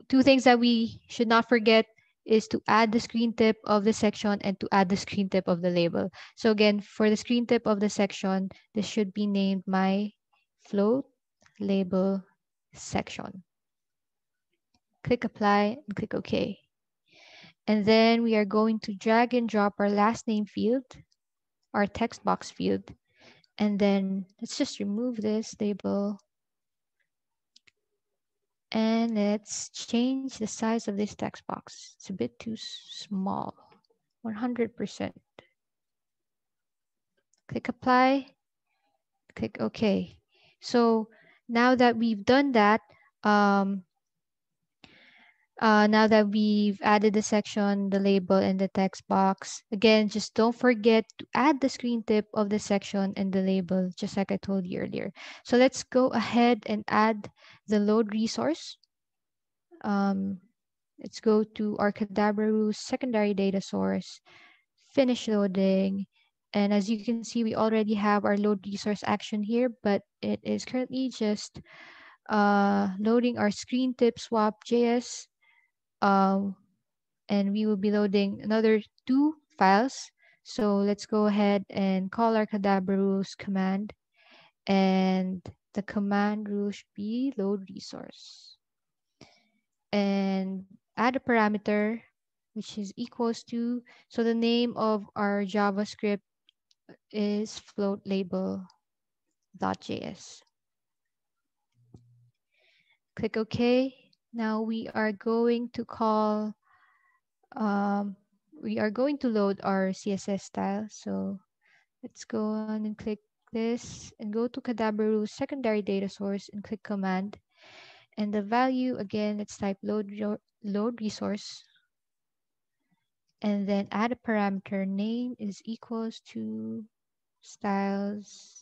two things that we should not forget is to add the screen tip of the section and to add the screen tip of the label. So again, for the screen tip of the section, this should be named my float label section. Click apply and click OK. And then we are going to drag and drop our last name field, our text box field. And then let's just remove this label and let's change the size of this text box. It's a bit too small, 100%. Click apply, click OK. So now that we've done that, um, uh, now that we've added the section, the label, and the text box, again, just don't forget to add the screen tip of the section and the label, just like I told you earlier. So let's go ahead and add the load resource. Um, let's go to our Qdabra secondary data source, finish loading. And as you can see, we already have our load resource action here, but it is currently just uh, loading our screen tip swap JS um, and we will be loading another two files. So let's go ahead and call our Qdabra rules command and the command rule should be load resource and add a parameter which is equals to, so the name of our JavaScript is float label.js. Click OK now we are going to call, um, we are going to load our CSS style. So let's go on and click this and go to Qdabra secondary data source and click command. And the value, again, let's type load, load resource. And then add a parameter name is equals to styles.css.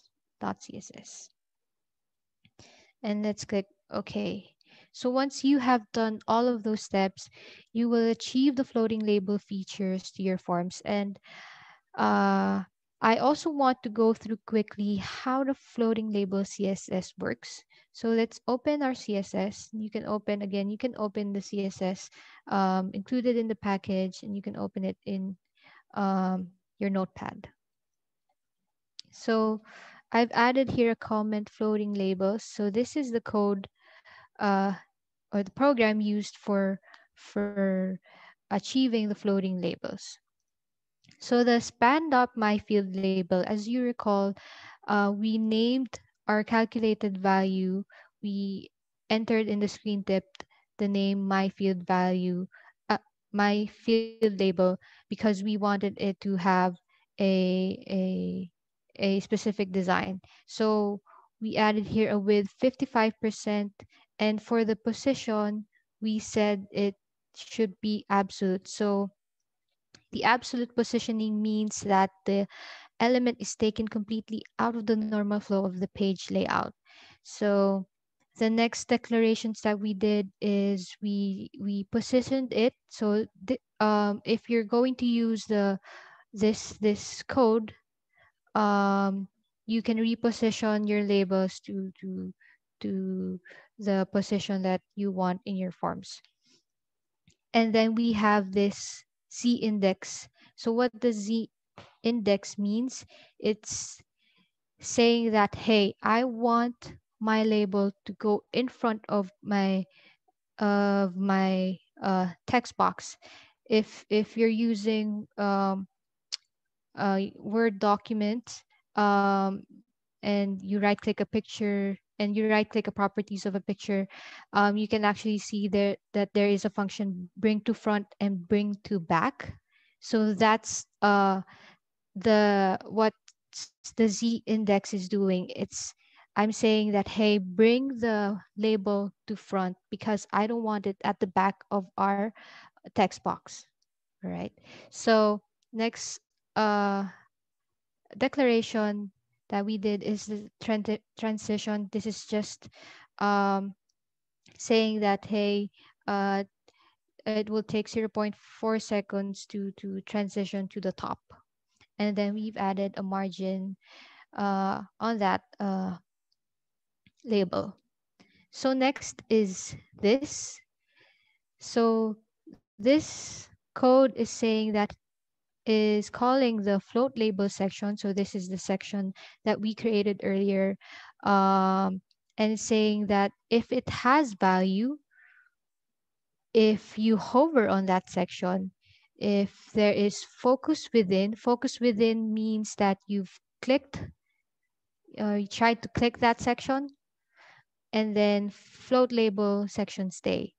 And let's click OK. So once you have done all of those steps, you will achieve the floating label features to your forms. And uh, I also want to go through quickly how the floating label CSS works. So let's open our CSS. You can open, again, you can open the CSS um, included in the package and you can open it in um, your notepad. So I've added here a comment floating labels. So this is the code uh, or the program used for, for achieving the floating labels. So the span dot my field label, as you recall, uh, we named our calculated value. We entered in the screen tip the name my field value, uh, my field label, because we wanted it to have a, a, a specific design. So we added here a width 55% and for the position, we said it should be absolute. So the absolute positioning means that the element is taken completely out of the normal flow of the page layout. So the next declarations that we did is we we positioned it. So um, if you're going to use the this this code, um, you can reposition your labels to to to the position that you want in your forms. And then we have this Z index. So what the Z index means, it's saying that, hey, I want my label to go in front of my of my uh, text box. If if you're using um, a Word document um, and you right click a picture and you right click a properties of a picture, um, you can actually see there that there is a function bring to front and bring to back. So that's uh, the what the Z index is doing. It's I'm saying that, hey, bring the label to front because I don't want it at the back of our text box, right? So next uh, declaration that we did is the transition. This is just um, saying that, hey, uh, it will take 0.4 seconds to, to transition to the top. And then we've added a margin uh, on that uh, label. So next is this. So this code is saying that is calling the float label section. So this is the section that we created earlier. Um, and saying that if it has value, if you hover on that section, if there is focus within, focus within means that you've clicked, uh, you tried to click that section, and then float label section stay.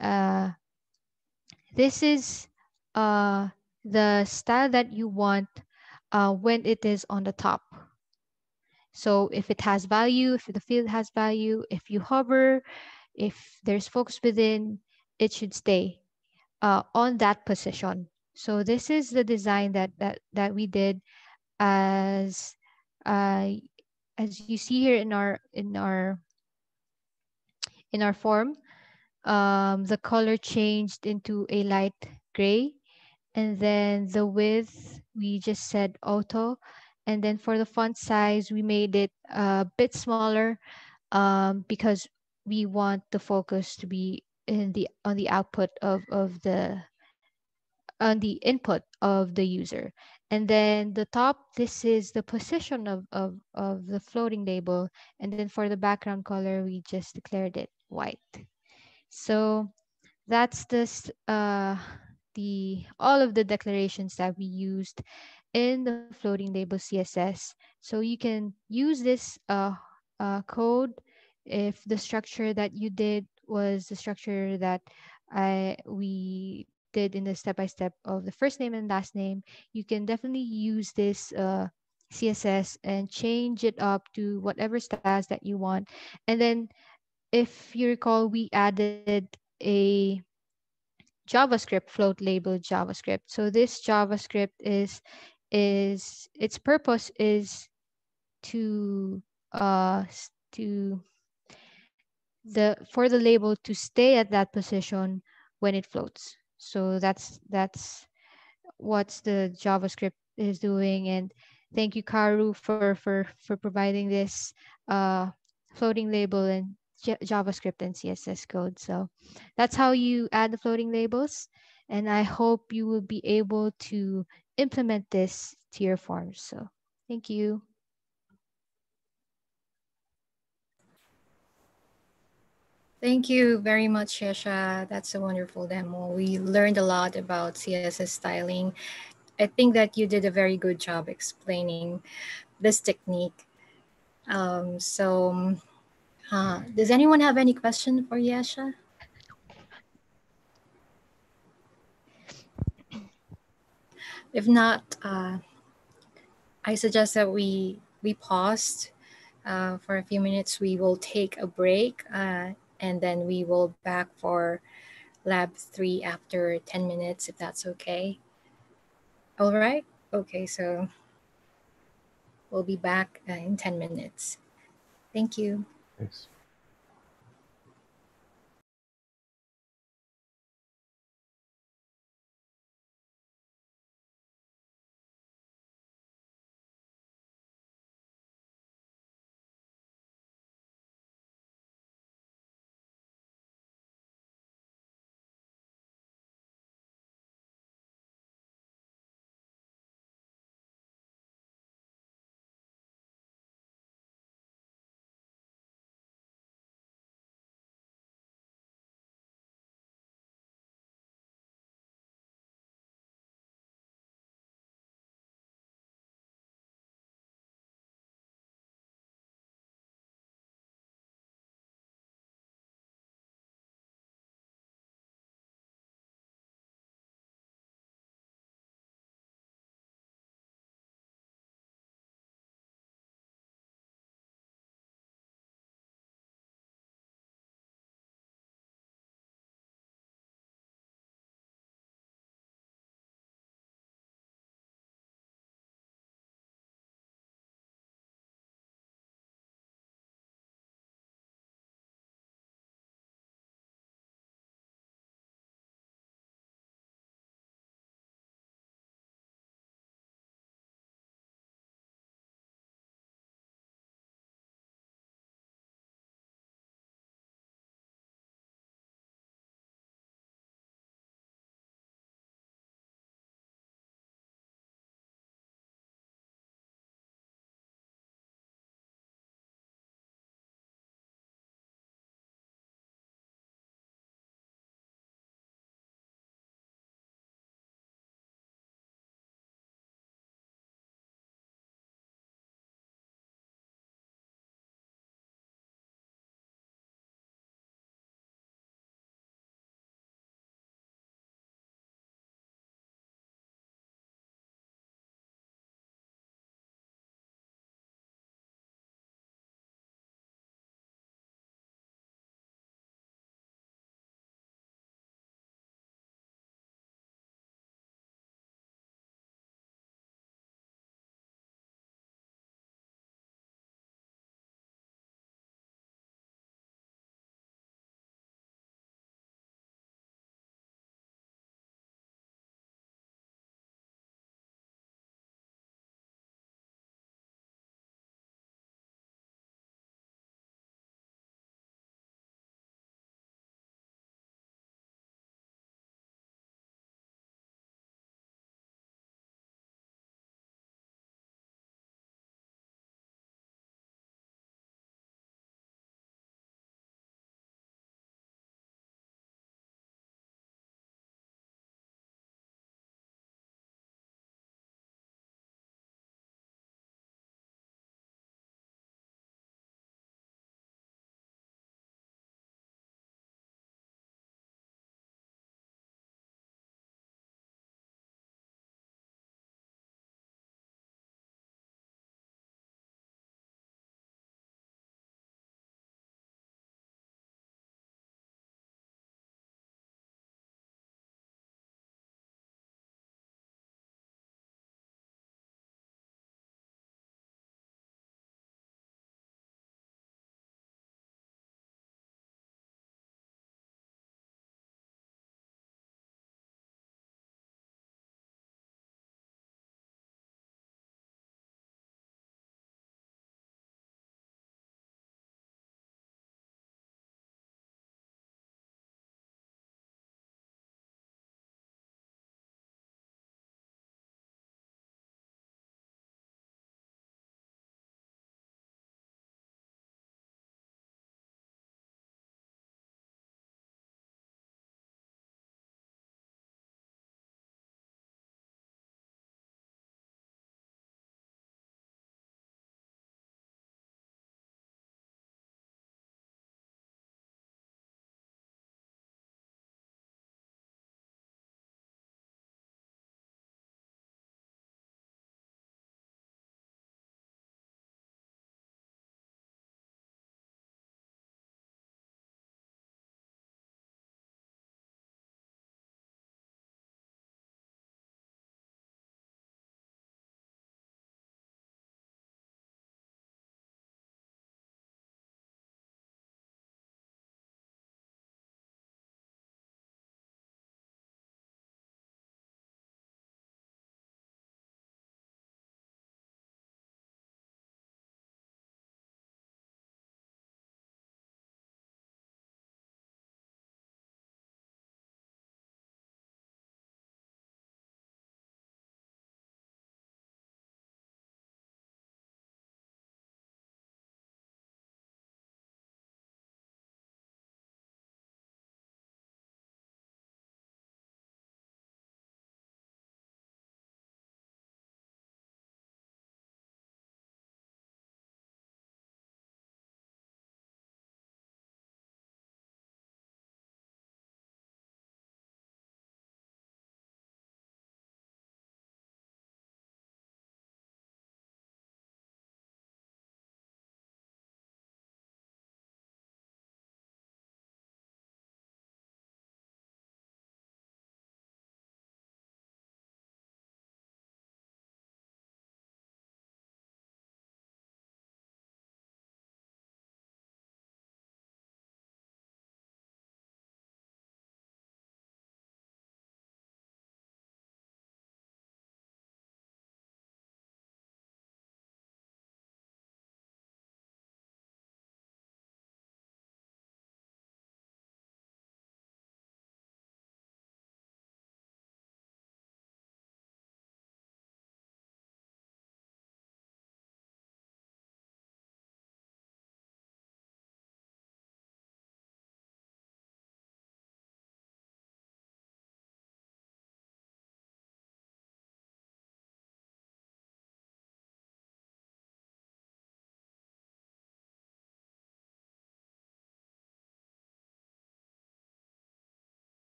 Uh, this is uh, the style that you want uh, when it is on the top. So if it has value, if the field has value, if you hover, if there's focus within, it should stay uh, on that position. So this is the design that that that we did as uh, as you see here in our in our in our form. Um, the color changed into a light gray, and then the width we just said auto, and then for the font size we made it a bit smaller um, because we want the focus to be in the on the output of of the on the input of the user. And then the top this is the position of of, of the floating label. And then for the background color we just declared it white. So that's this uh the all of the declarations that we used in the floating label css so you can use this uh, uh code if the structure that you did was the structure that I we did in the step-by-step of the first name and last name, you can definitely use this uh, CSS and change it up to whatever styles that you want. And then if you recall, we added a JavaScript float label JavaScript. So this JavaScript is is its purpose is to uh to the for the label to stay at that position when it floats. So that's that's what the JavaScript is doing. And thank you, Kaoru, for for for providing this uh, floating label and JavaScript and CSS code. So that's how you add the floating labels. And I hope you will be able to implement this to your forms. So thank you. Thank you very much, Shesha. That's a wonderful demo. We learned a lot about CSS styling. I think that you did a very good job explaining this technique. Um, so, uh, does anyone have any question for Yesha? If not, uh, I suggest that we we paused uh, for a few minutes. We will take a break. Uh, and then we will back for lab three after 10 minutes, if that's okay. All right. Okay, so we'll be back uh, in 10 minutes. Thank you. Thanks.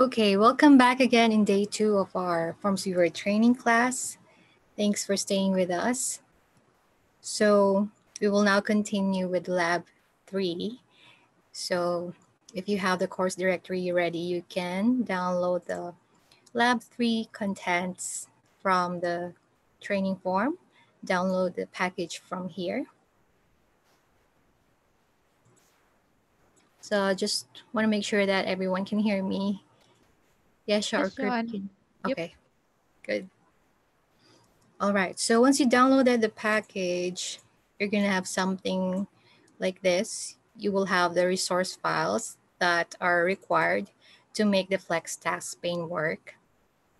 Okay, welcome back again in day two of our Forms Viewer training class. Thanks for staying with us. So we will now continue with lab three. So if you have the course directory ready, you can download the lab three contents from the training form. Download the package from here. So I just want to make sure that everyone can hear me. Yes. Can- Yep. Okay, good. All right, so once you downloaded the package, you're gonna have something like this. You will have the resource files that are required to make the Flex task pane work.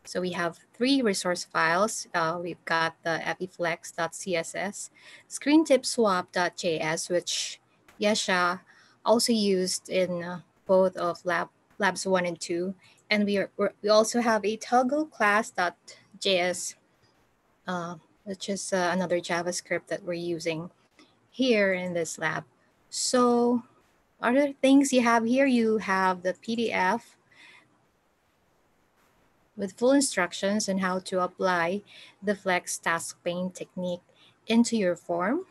So we have three resource files. Uh, we've got the epiflex.css, screentipswap.js, which Yesha also used in uh, both of lab labs one and two. And we are we're- also have a toggle class.js, uh, which is uh, another JavaScript that we're using here in this lab. So other things you have here, you have the PDF with full instructions on how to apply the Flex Task Pane technique into your form.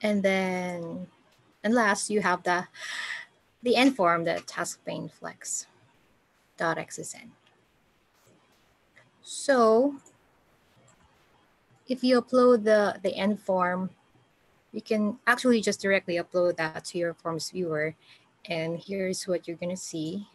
And then, and last, you have the, the end form, the Task Pane Flex dot .xsn. So if you upload the, the end form, you can actually just directly upload that to your forms viewer. And here's what you're gonna see.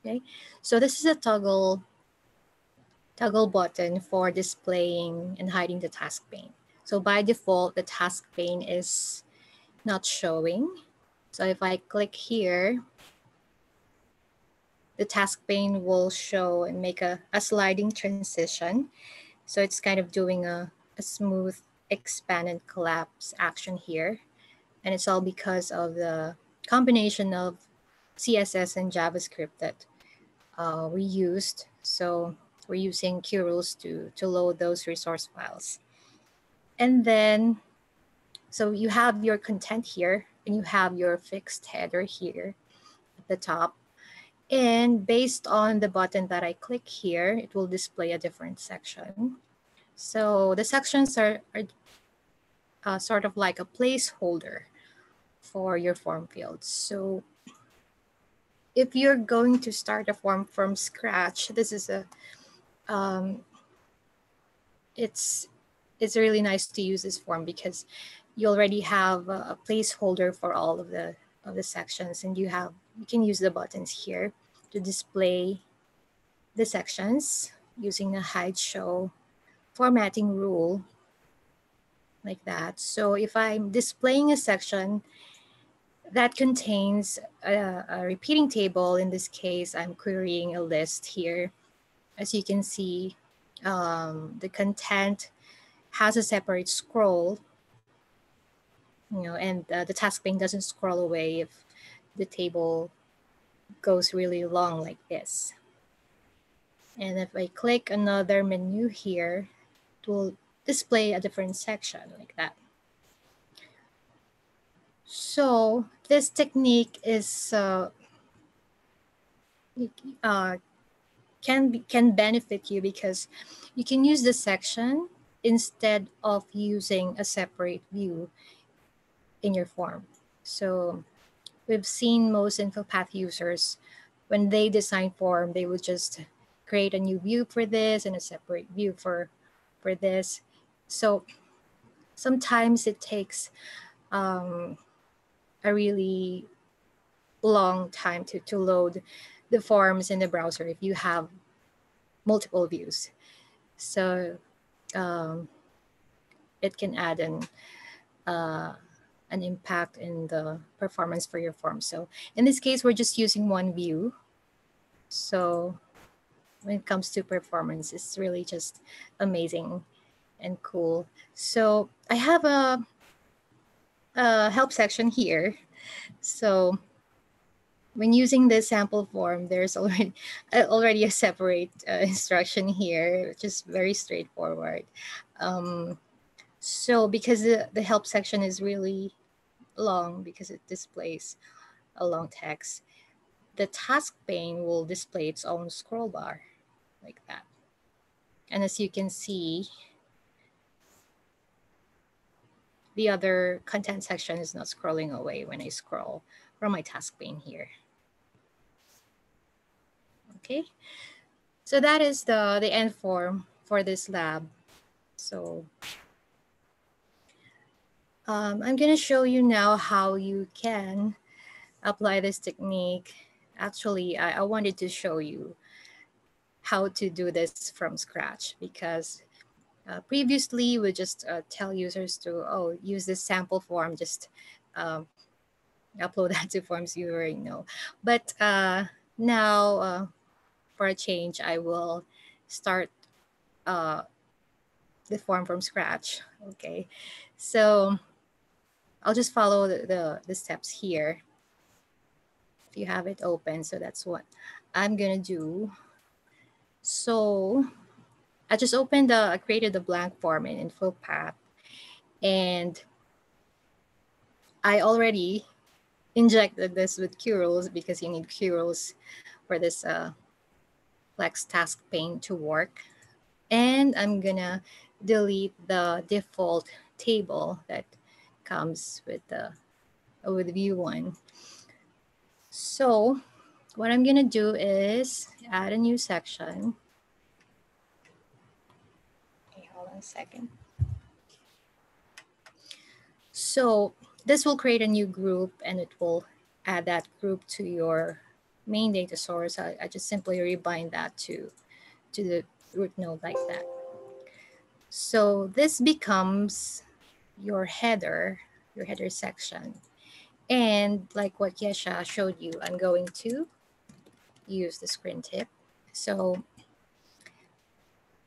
Okay, so this is a toggle toggle button for displaying and hiding the task pane. So by default, the task pane is not showing. So if I click here, the task pane will show and make a, a sliding transition. So it's kind of doing a, a smooth expand and collapse action here. And it's all because of the combination of CSS and JavaScript that uh, we used. So we're using qRules to, to load those resource files. And then, so you have your content here and you have your fixed header here at the top. And based on the button that I click here, it will display a different section. So the sections are, are uh, sort of like a placeholder for your form fields. So if you're going to start a form from scratch, this is a, um, it's, it's really nice to use this form because you already have a, a placeholder for all of the, of the sections and you have, you can use the buttons here to display the sections using the hide show formatting rule like that. So if I'm displaying a section that contains a, a, repeating table, in this case, I'm querying a list here. As you can see, um, the content has a separate scroll, you know, and uh, the task pane doesn't scroll away if the table goes really long like this. And if I click another menu here, it will display a different section like that. So this technique is uh, uh, can be, can benefit you because you can use the section instead of using a separate view in your form. So we've seen most InfoPath users when they design form, they would just create a new view for this and a separate view for for this. So sometimes it takes um, a really long time to, to load the forms in the browser if you have multiple views. So um, it can add an, uh, an impact in the performance for your form. So in this case, we're just using one view. So when it comes to performance, it's really just amazing and cool. So I have a, a help section here. So when using the sample form, there's already already a separate uh, instruction here, which is very straightforward. Um, so because the, the help section is really long because it displays a long text, the task pane will display its own scroll bar like that. And as you can see, the other content section is not scrolling away when I scroll from my task pane here. Okay, so that is the, the end form for this lab. So um, I'm going to show you now how you can apply this technique. Actually, I, I wanted to show you how to do this from scratch because uh, previously we just uh, tell users to oh use this sample form just um, upload that to forms you already know but uh, now uh, for a change I will start uh, the form from scratch. Okay. So I'll just follow the, the, the steps here. If you have it open so that's what I'm gonna do. So I just opened the, I created the blank form in InfoPath and I already injected this with qRules because you need qRules for this uh, Flex task pane to work. And I'm gonna delete the default table that comes with the with view one. So what I'm gonna do is add a new section. Okay, hold on a second. So this will create a new group and it will add that group to your main data source. I, I just simply rebind that to, to the root node like that. So this becomes your header, your header section. And like what Yesha showed you, I'm going to use the screen tip. So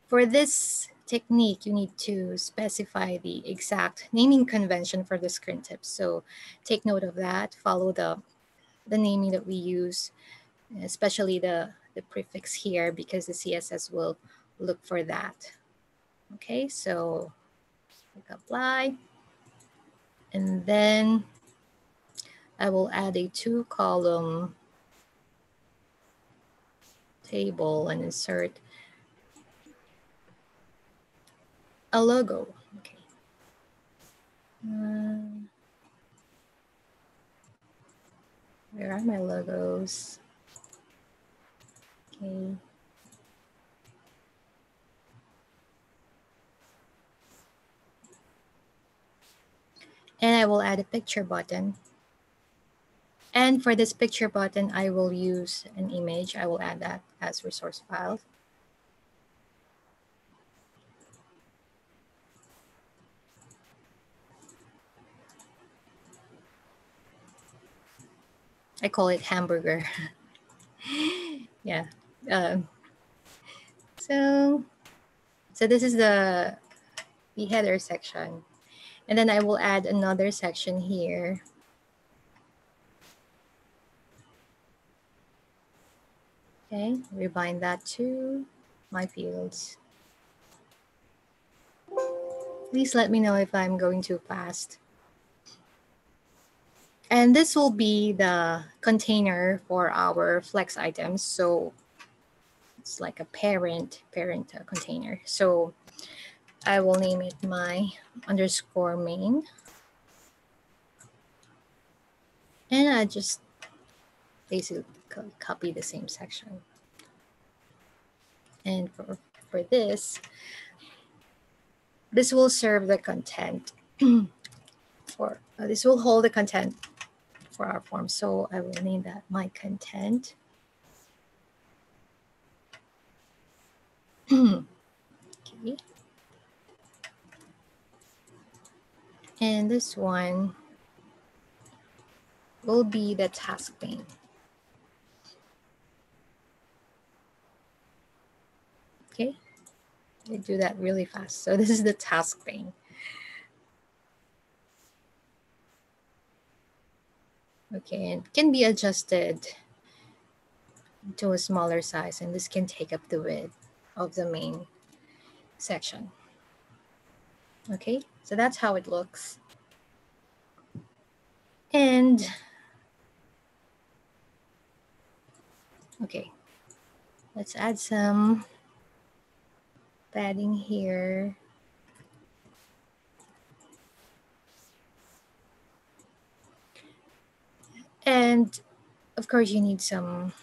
for this technique, you need to specify the exact naming convention for the screen tip. So take note of that, follow the, the naming that we use, especially the, the prefix here because the CSS will look for that. Okay, so click apply. And then I will add a two column table and insert a logo. Okay. Um, where are my logos? Okay. And I will add a picture button. And for this picture button, I will use an image. I will add that as resource file. I call it hamburger. yeah. Um, so, so this is the, the header section. And then I will add another section here Okay, rebind that to my fields. Please let me know if I'm going too fast. And this will be the container for our flex items. So it's like a parent, parent uh, container. So I will name it my underscore main. And I just basically copy the same section. And for, for this, this will serve the content for, uh, this will hold the content for our form. So I will name that my content. okay. And this one will be the task pane. Okay, I do that really fast. So this is the task pane. Okay, and can be adjusted to a smaller size and this can take up the width of the main section. Okay, so that's how it looks. And okay, let's add some padding here. And of course you need some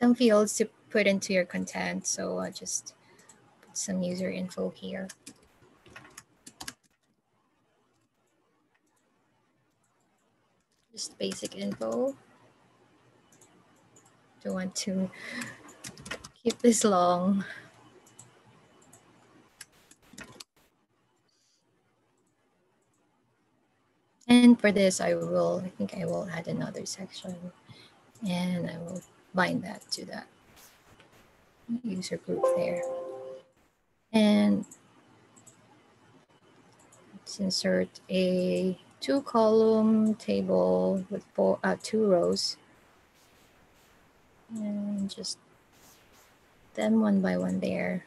some fields to put into your content. So I'll just put some user info here. Just basic info. Don't want to keep this long. For this, I will, I think I will add another section and I will bind that to that user group there. And let's insert a two column table with four, uh, two rows. And just them one by one there.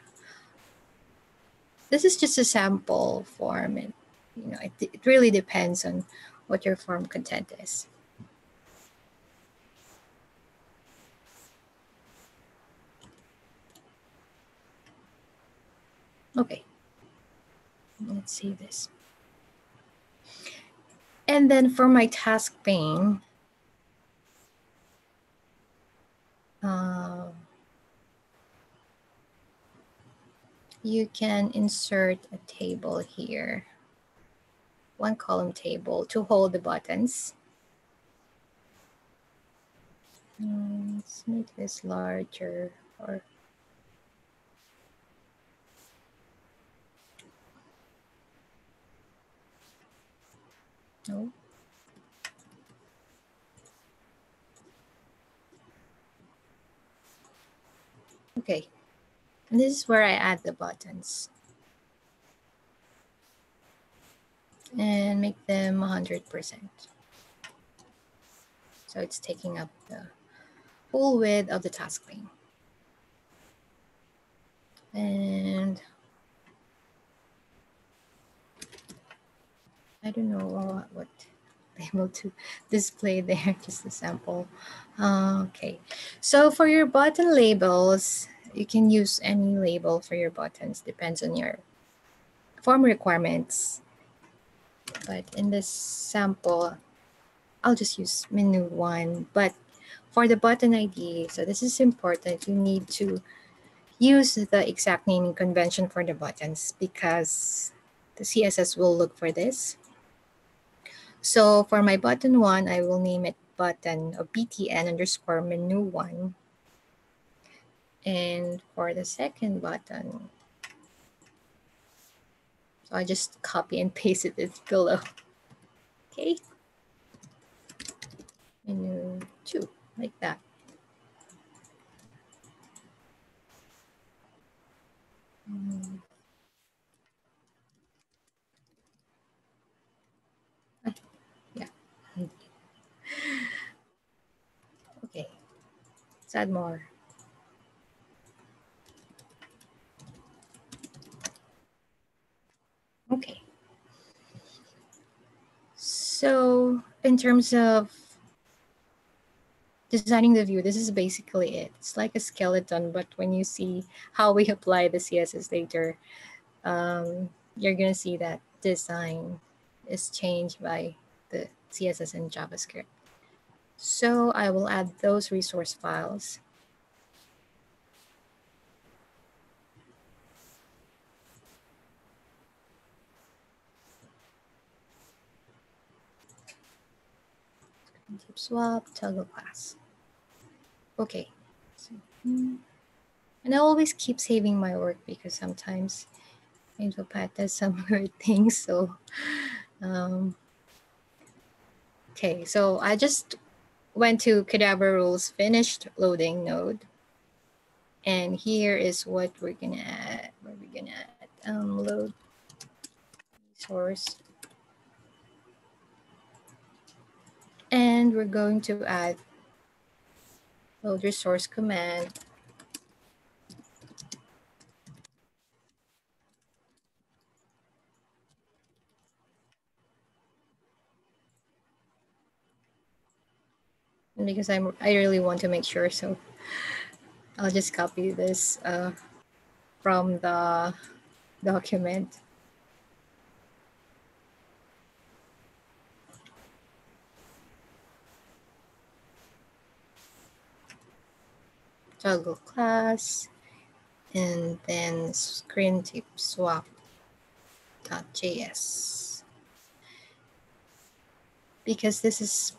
This is just a sample form and you know, it, it really depends on what your form content is. Okay, let's see this. And then for my task pane, uh, you can insert a table here, one column table to hold the buttons. Hmm, let's make this larger or No. Okay, and this is where I add the buttons. And make them 100%. So it's taking up the full width of the task pane. And I don't know what, what able to display there, just a sample. Okay, so for your button labels, you can use any label for your buttons, depends on your form requirements. But in this sample, I'll just use menu one. But for the button ID, so this is important, you need to use the exact naming convention for the buttons because the CSS will look for this. So for my button one, I will name it button or btn underscore menu one. And for the second button, I just copy and paste it below. Okay. Menu two, like that. Mm. Okay, let's add more. Okay. So in terms of designing the view, this is basically it. It's like a skeleton, but when you see how we apply the CSS later, um, you're gonna see that design is changed by the CSS and JavaScript. So I will add those resource files. Tip swap, toggle class. Okay. And I always keep saving my work because sometimes InfoPath does some weird things. So um, Okay, so I just went to Qdabra rules finished loading node. And here is what we're gonna add. What we're gonna add. Um, load source. And we're going to add load resource command. because I'm I really want to make sure so I'll just copy this uh, from the document. Toggle class and then screen tip swap.js because this is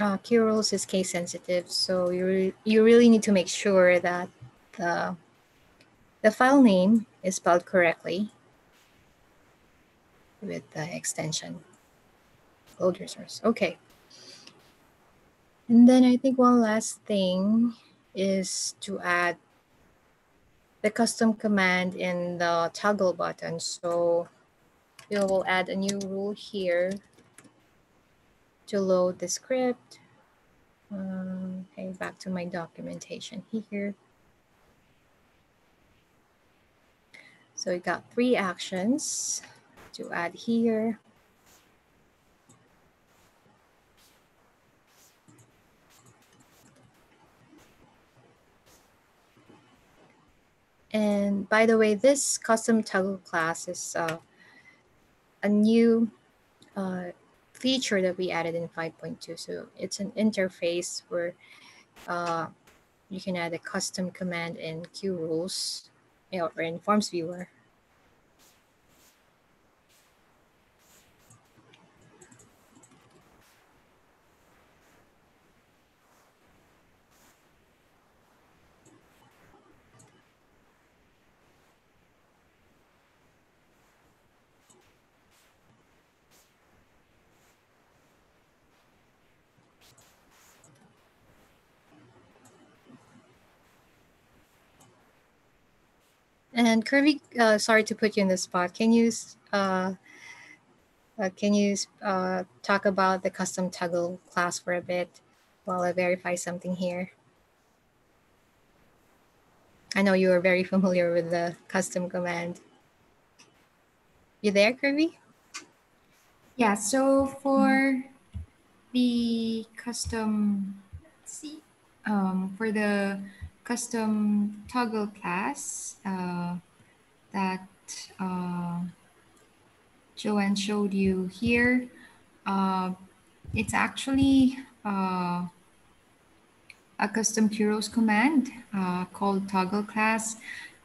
uh, qRules is case sensitive, so you re you really need to make sure that the the file name is spelled correctly with the extension load resource. Okay. And then I think one last thing is to add the custom command in the toggle button. So we will add a new rule here to load the script. Um, okay, back to my documentation here. So we got three actions to add here. And by the way, this custom toggle class is uh, a new uh, feature that we added in 5.2. So it's an interface where uh, you can add a custom command in qRules or in Forms Viewer And Kirby, uh, sorry to put you in the spot. Can you uh, uh, can you uh, talk about the custom toggle class for a bit while I verify something here? I know you are very familiar with the custom command. You there, Kirby? Yeah, so for the custom, see, um, for the custom toggle class uh, that uh, Joanne showed you here. Uh, it's actually uh, a custom qRules command uh, called toggle class.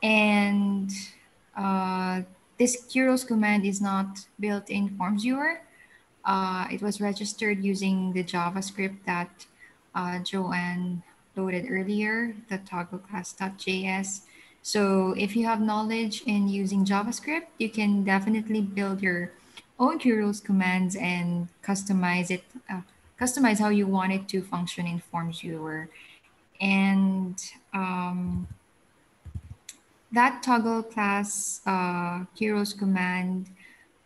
And uh, this qRules command is not built in Forms Viewer. it was registered using the JavaScript that Joanne loaded earlier, the toggleclass.js. So if you have knowledge in using JavaScript, you can definitely build your own qRules commands and customize it, uh, customize how you want it to function in Forms Viewer. And um, that toggle class uh, command,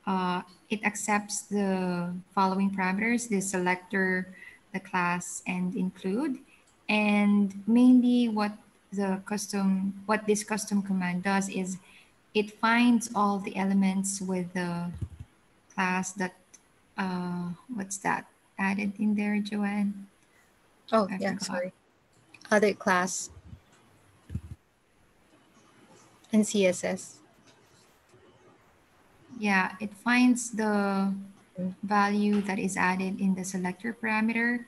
uh, it accepts the following parameters, the selector, the class, and include. And mainly what the custom, what this custom command does is it finds all the elements with the class that, uh, what's that added in there, Joanne? Oh, I yeah, forgot. sorry. Other class and CSS. Yeah, it finds the value that is added in the selector parameter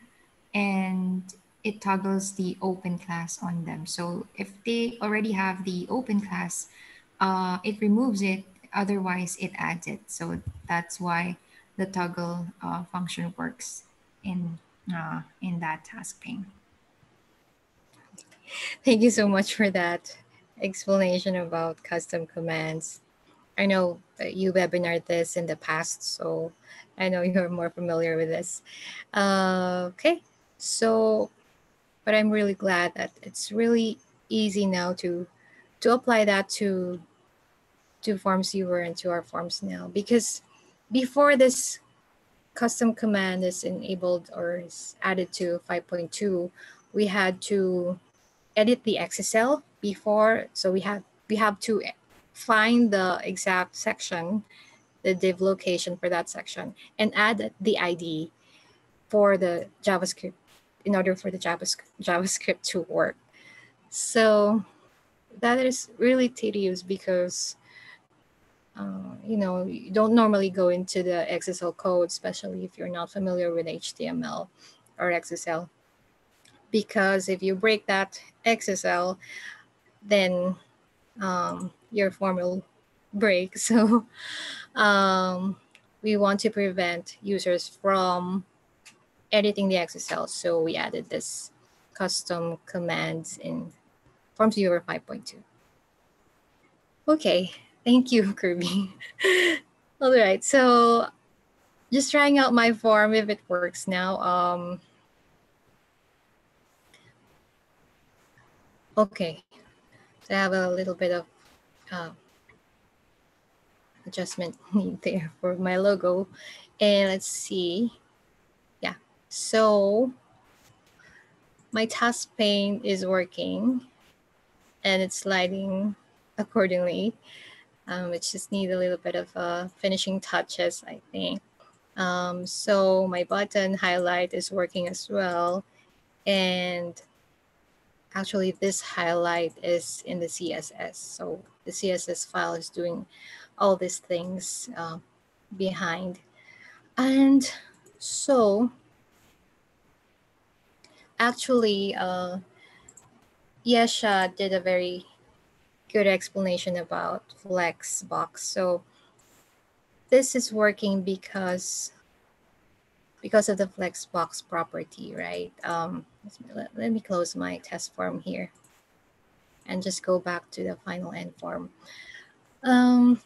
and it toggles the open class on them. So if they already have the open class, uh, it removes it. Otherwise, it adds it. So that's why the toggle uh, function works in uh, in that task pane. Thank you so much for that explanation about custom commands. I know you webinared this in the past, so I know you're more familiar with this. Uh, okay, so but I'm really glad that it's really easy now to to apply that to to forms viewer and to our forms now because before this custom command is enabled or is added to 5.2, we had to edit the XSL before. So we have we have to find the exact section, the div location for that section, and add the ID for the JavaScript in order for the JavaScript, JavaScript to work. So that is really tedious because uh, you know you don't normally go into the XSL code, especially if you're not familiar with HTML or XSL. Because if you break that XSL, then um, your form will break. So um, we want to prevent users from editing the XSL. So we added this custom commands in Forms Viewer 5.2. Okay, thank you, Kirby. All right, so just trying out my form if it works now. Um, okay, so I have a little bit of uh, adjustment need there for my logo. And let's see. So my task pane is working and it's sliding accordingly. Um, it just need a little bit of uh, finishing touches, I think. Um, so my button highlight is working as well. And actually this highlight is in the CSS. So the CSS file is doing all these things uh, behind. And so actually, uh, Yesha did a very good explanation about Flexbox. So this is working because because of the Flexbox property, right? Um, let, let me close my test form here and just go back to the final end form. Um,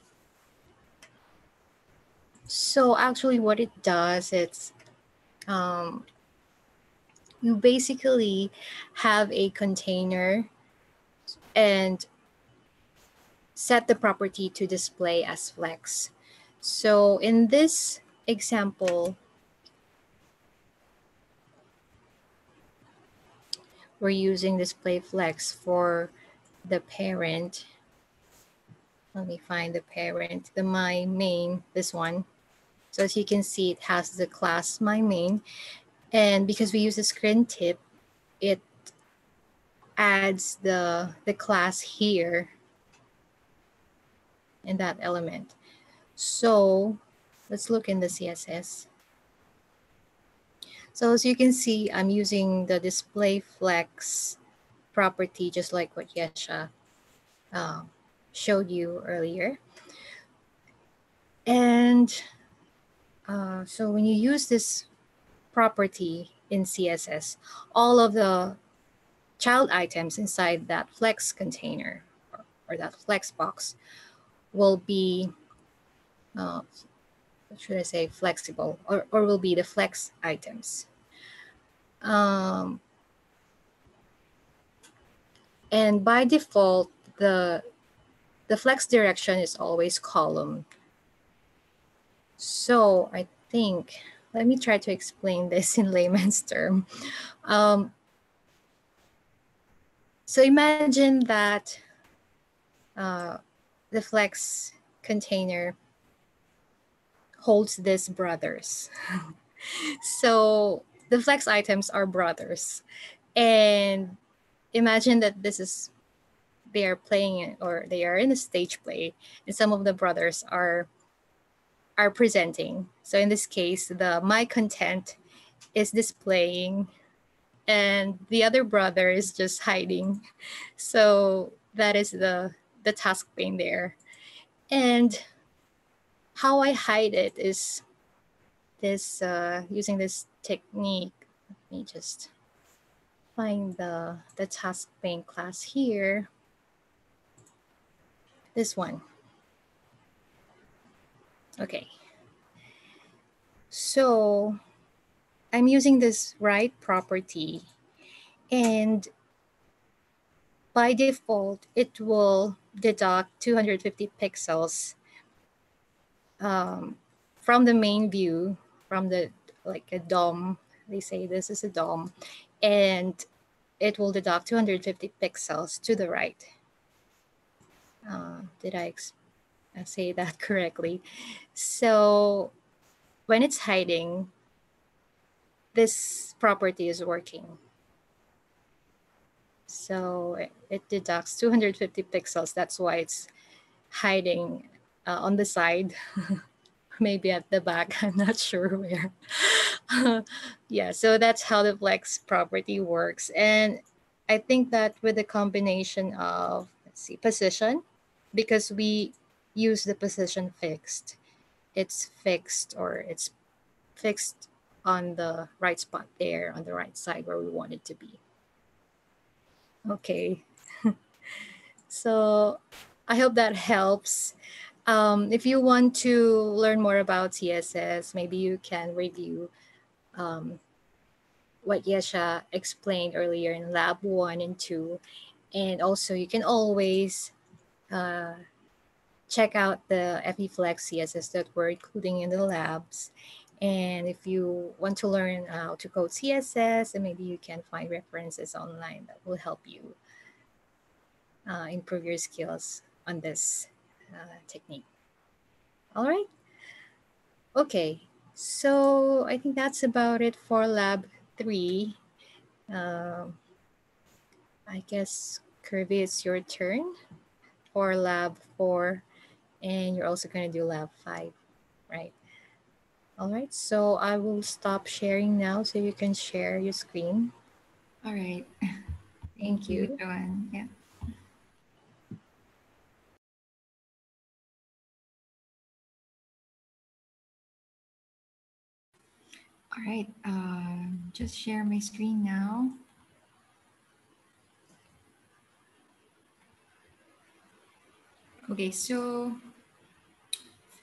so actually what it does, it's um, you basically have a container and set the property to display as flex. So in this example, we're using display flex for the parent. Let me find the parent, the my main, this one. So as you can see, it has the class my main. And because we use the screen tip, it adds the, the class here in that element. So let's look in the CSS. So as you can see, I'm using the display flex property, just like what Yesha uh, showed you earlier. And uh, so when you use this property in CSS, all of the child items inside that flex container or, that flex box will be, uh, what should I say, flexible or, or will be the flex items. Um, and by default, the, the flex direction is always column. So I think let me try to explain this in layman's term. Um, so imagine that uh, the Flex container holds these brothers. so the Flex items are brothers. And imagine that this is, they are playing or they are in a stage play and some of the brothers are are presenting. So in this case, the my content is displaying and the other brother is just hiding. So that is the the task pane there. And how I hide it is this uh, using this technique. Let me just find the the task pane class here. This one. Okay. So I'm using this right property and by default, it will deduct 250 pixels um, from the main view, from the like a DOM. They say this is a DOM, and it will deduct 250 pixels to the right. Uh, did I say that correctly? So when it's hiding, this property is working. So it, it deducts 250 pixels. That's why it's hiding uh, on the side, maybe at the back. I'm not sure where. yeah, so that's how the flex property works. And I think that with the combination of, let's see, position, because we use the position fixed, it's fixed or it's fixed on the right spot there on the right side where we want it to be. Okay. so I hope that helps. Um, if you want to learn more about CSS, maybe you can review um, what Yesha explained earlier in lab one and two. And also you can always uh, check out the FEFlex CSS that we're including in the labs. And if you want to learn how to code CSS, and maybe you can find references online that will help you uh, improve your skills on this uh, technique. All right. Okay, so I think that's about it for lab three. Uh, I guess Kirby, it's your turn for lab four, and you're also going to do lab five, right? All right, so I will stop sharing now so you can share your screen. All right. Thank you. Joanne. Yeah. All right, uh, just share my screen now. Okay, so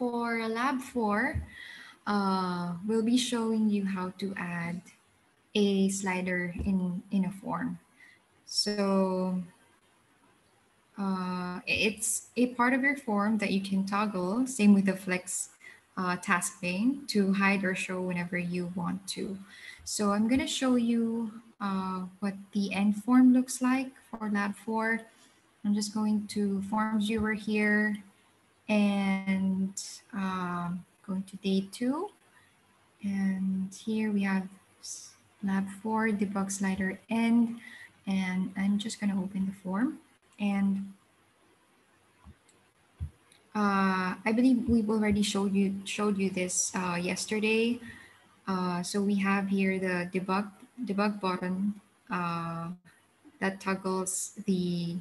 for lab four, uh, we'll be showing you how to add a slider in, in a form. So uh, it's a part of your form that you can toggle, same with the flex uh, task pane to hide or show whenever you want to. So I'm going to show you uh, what the end form looks like for lab four. I'm just going to FormsViewer here and um, going to day two. And here we have lab four, debug slider end. And I'm just going to open the form. And uh, I believe we've already showed you showed you this uh, yesterday. Uh, so we have here the debug debug button uh, that toggles the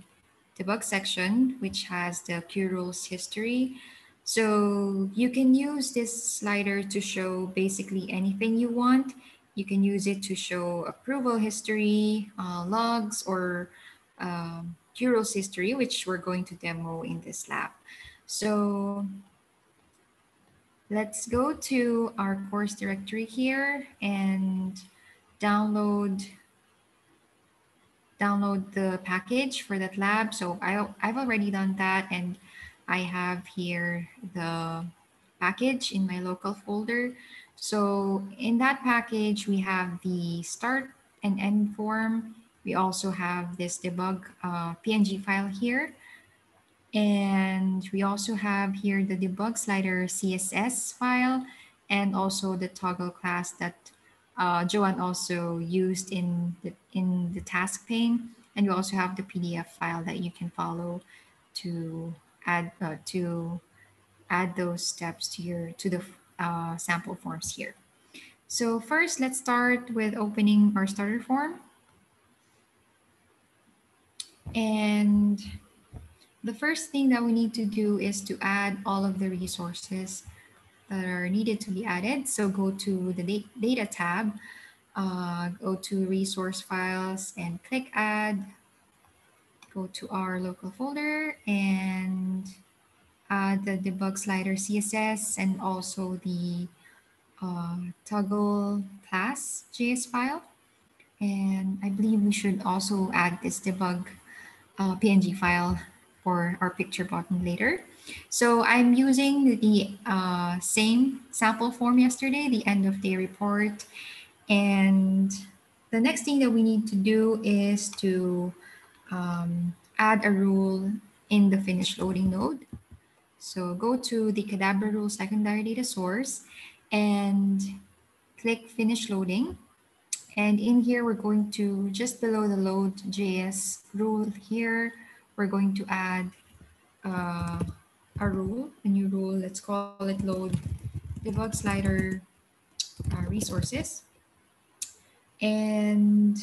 debug section, which has the qRules history. So you can use this slider to show basically anything you want. You can use it to show approval history, uh, logs, or um, qRules history, which we're going to demo in this lab. So let's go to our course directory here and download download the package for that lab. So I, I've already done that and I have here the package in my local folder. So in that package, we have the start and end form. We also have this debug uh, PNG file here. And we also have here the debug slider CSS file and also the toggle class that uh, Joanne also used in the, in the task pane. And you also have the PDF file that you can follow to add uh, to add those steps to your to the uh, sample forms here. So first, let's start with opening our starter form. And the first thing that we need to do is to add all of the resources that are needed to be added. So go to the data tab, uh, go to resource files and click add. Go to our local folder and add the debug slider CSS and also the uh, toggle class JS file. And I believe we should also add this debug uh, PNG file for our picture button later. So I'm using the uh, same sample form yesterday, the end of day report. And the next thing that we need to do is to um, add a rule in the finish loading node. So go to the Qdabra rule secondary data source and click finish loading. And in here, we're going to, just below the load JS rule here, we're going to add uh, a rule, a new rule. Let's call it load debug slider uh, resources. And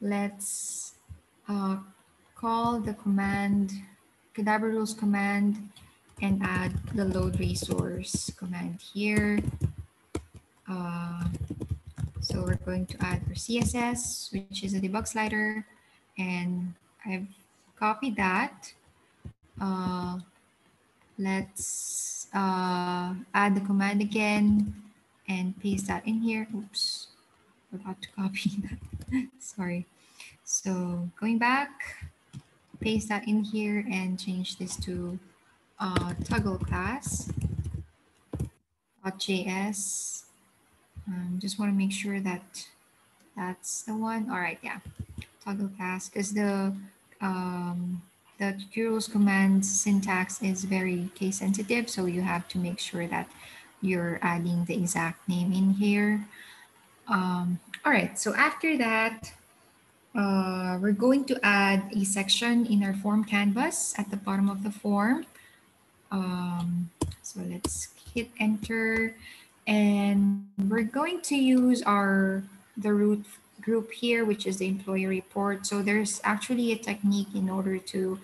let's uh, call the command, Qdabra rules command, and add the load resource command here. Uh, so we're going to add our CSS, which is a debug slider, and I've copied that. Uh, let's uh, add the command again and paste that in here. Oops, forgot to copy that. Sorry. So going back, paste that in here and change this to uh, toggle class .js um, just want to make sure that that's the one. All right, yeah, toggle class because the um, the rules command syntax is very case sensitive, so you have to make sure that you're adding the exact name in here. Um, all right, so after that, uh, we're going to add a section in our form canvas at the bottom of the form. Um, so let's hit enter. And we're going to use our the root group here, which is the employee report. So there's actually a technique in order to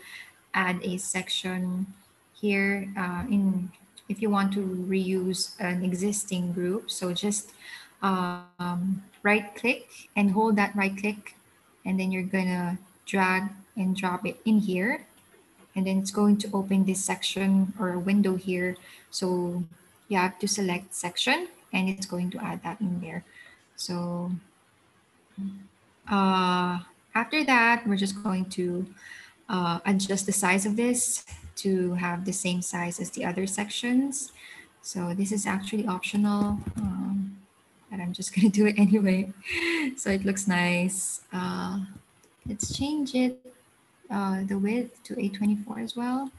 add a section here uh, in if you want to reuse an existing group. So just um, right click and hold that right click and then you're gonna drag and drop it in here and then it's going to open this section or window here. So you have to select section and it's going to add that in there. So uh, after that, we're just going to uh, adjust the size of this to have the same size as the other sections. So this is actually optional, um, but I'm just gonna do it anyway. so it looks nice. Uh, let's change it, uh, the width to 824 as well.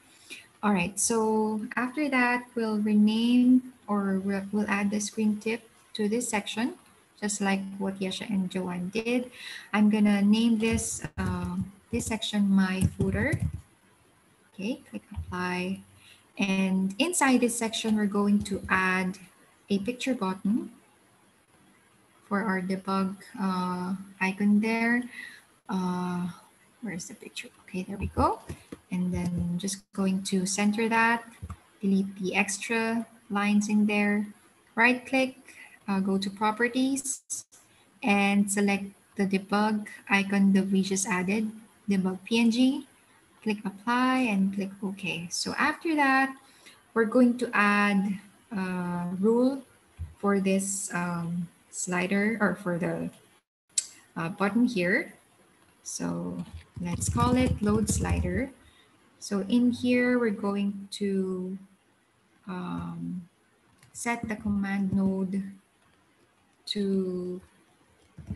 All right, so after that, we'll rename or we'll, we'll add the screen tip to this section, just like what Yesha and Joanne did. I'm gonna name this, uh, this section my footer. Okay, click apply. And inside this section, we're going to add a picture button for our debug uh, icon there. Uh, where's the picture? Okay, there we go. And then just going to center that, delete the extra lines in there, right click, uh, go to properties and select the debug icon that we just added, debug PNG, click apply and click OK. So after that, we're going to add a rule for this um, slider or for the uh, button here. So let's call it load slider. So in here, we're going to um, set the command node to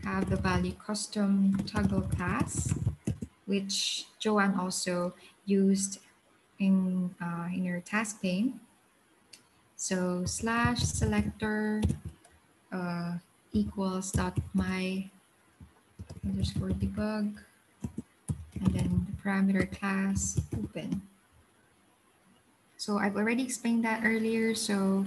have the value custom toggle class, which Joanne also used in, uh, in your task pane. So slash selector uh, equals dot my underscore debug and then the parameter class open. So I've already explained that earlier. So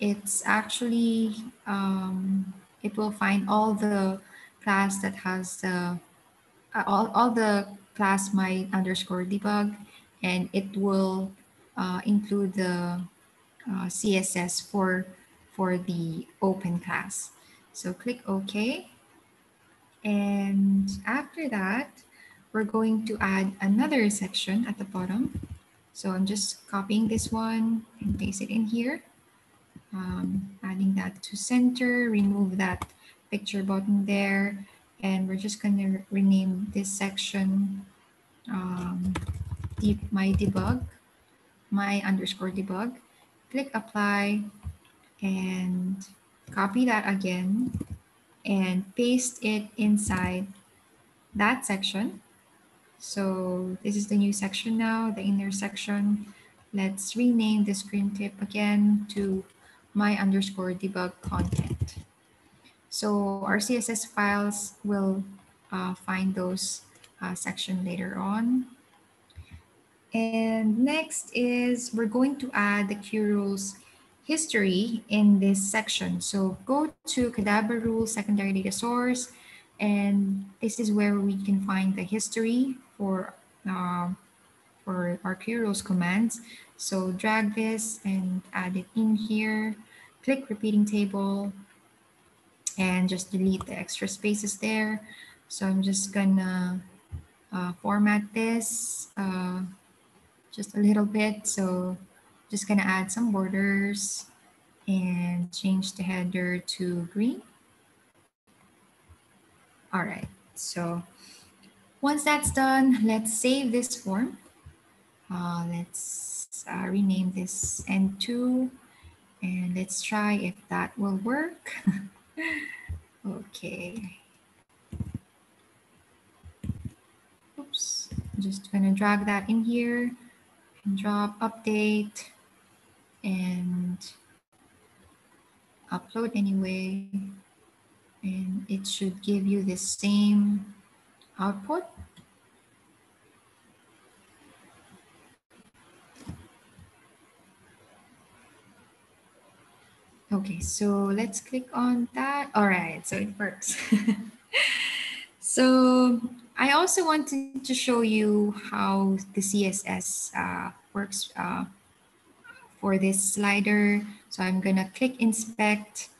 it's actually, um, it will find all the class that has the, uh, all, all the class my underscore debug, and it will uh, include the uh, CSS for, for the open class. So click OK. And after that, we're going to add another section at the bottom. So I'm just copying this one and paste it in here. Um, adding that to center, remove that picture button there. And we're just gonna rename this section um, my debug, my underscore debug, click apply and copy that again and paste it inside that section. So this is the new section now, the inner section. Let's rename the screen tip again to my underscore debug content. So our CSS files will uh, find those uh, section later on. And next is we're going to add the qRules history in this section. So go to Qdabra rules secondary data source, and this is where we can find the history for, uh, for our qRules commands. So drag this and add it in here, click repeating table, and just delete the extra spaces there. So I'm just gonna uh, format this uh, just a little bit. So just gonna add some borders and change the header to green. All right, so once that's done, let's save this form. Uh, let's uh, rename this N2 and let's try if that will work. okay. Oops, just gonna drag that in here and drop update and upload anyway. And it should give you the same output. Okay, so let's click on that. All right, so it works. so I also wanted to show you how the CSS uh, works uh, for this slider. So I'm gonna click inspect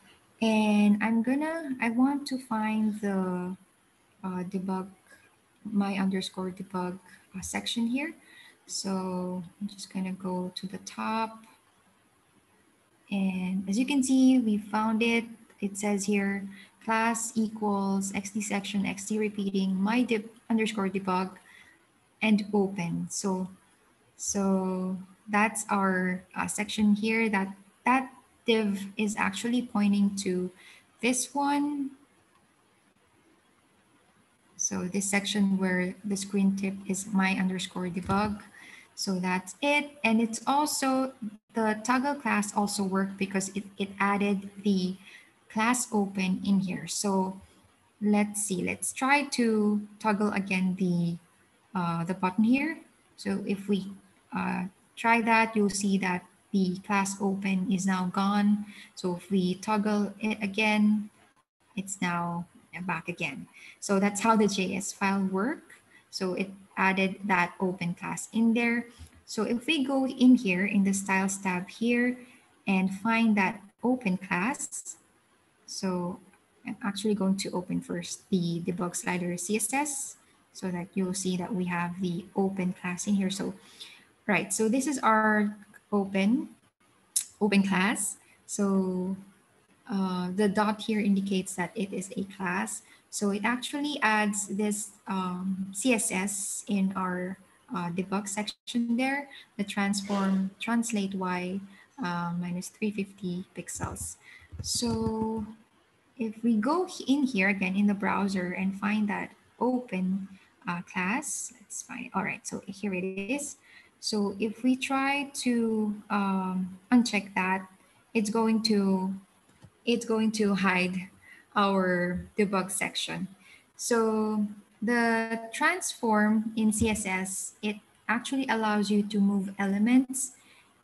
and I'm gonna, I want to find the uh, debug, my underscore debug uh, section here. So I'm just gonna go to the top and as you can see, we found it. It says here, class equals XD section, XD repeating, my deb underscore debug, and open. So, so that's our uh, section here. That that div is actually pointing to this one. So this section where the screen tip is my underscore debug. So that's it. And it's also, the toggle class also worked because it, it added the class open in here. So let's see, let's try to toggle again the, uh, the button here. So if we uh, try that, you'll see that the class open is now gone. So if we toggle it again, it's now back again. So that's how the JS file work. So it added that open class in there. So if we go in here in the styles tab here and find that open class, so I'm actually going to open first the debug slider CSS so that you'll see that we have the open class in here. So, right, so this is our open, open class. So uh, the dot here indicates that it is a class. So it actually adds this um, CSS in our uh, debug section there, the transform translate y uh, minus 350 pixels. So if we go in here again in the browser and find that open uh, class, let's find, all right, so here it is. So if we try to um, uncheck that, it's going to, it's going to hide our debug section. So the transform in CSS, it actually allows you to move elements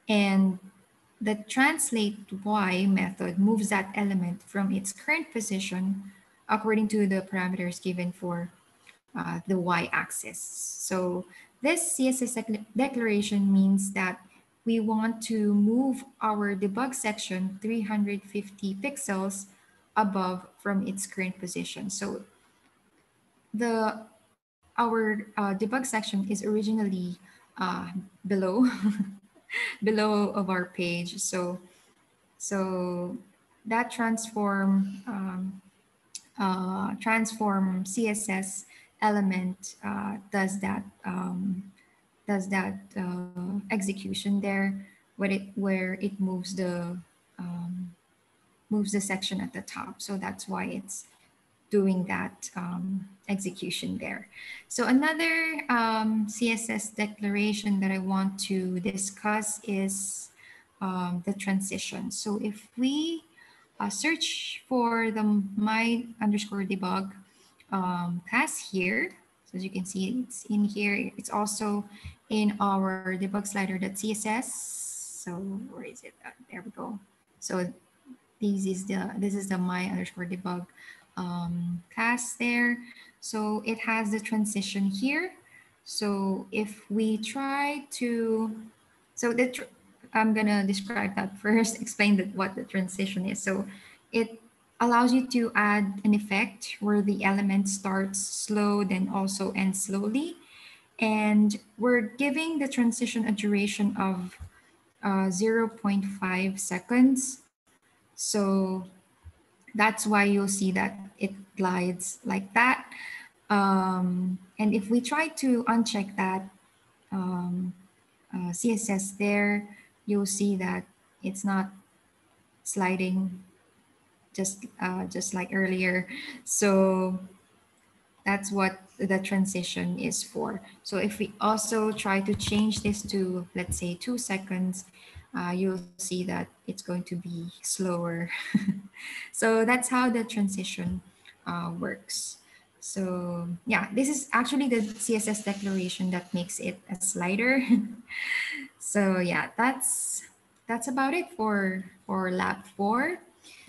and the translate y method moves that element from its current position according to the parameters given for uh, the y-axis. So this CSS declaration means that we want to move our debug section 350 pixels above from its current position. So the our uh, debug section is originally uh, below below of our page. So so that transform um, uh, transform CSS element uh, does that um, does that uh, execution there, where it where it moves the um, moves the section at the top. So that's why it's doing that um, execution there. So another um, CSS declaration that I want to discuss is um, the transition. So if we uh, search for the my underscore debug um, class here, so as you can see, it's in here. It's also in our debug slider.css. So where is it? Uh, there we go. So this is the this is the my underscore debug um, class there. So it has the transition here. So if we try to, so the I'm gonna describe that first, explain that what the transition is. So it allows you to add an effect where the element starts slow, then also ends slowly. And we're giving the transition a duration of uh, 0.5 seconds. So that's why you'll see that it glides like that. Um, and if we try to uncheck that um, uh, CSS there, you'll see that it's not sliding just uh, just like earlier. So that's what the transition is for. So if we also try to change this to, let's say two seconds, uh, you'll see that it's going to be slower. so that's how the transition uh, works. So yeah, this is actually the CSS declaration that makes it a slider. so yeah, that's that's about it for, for lab four.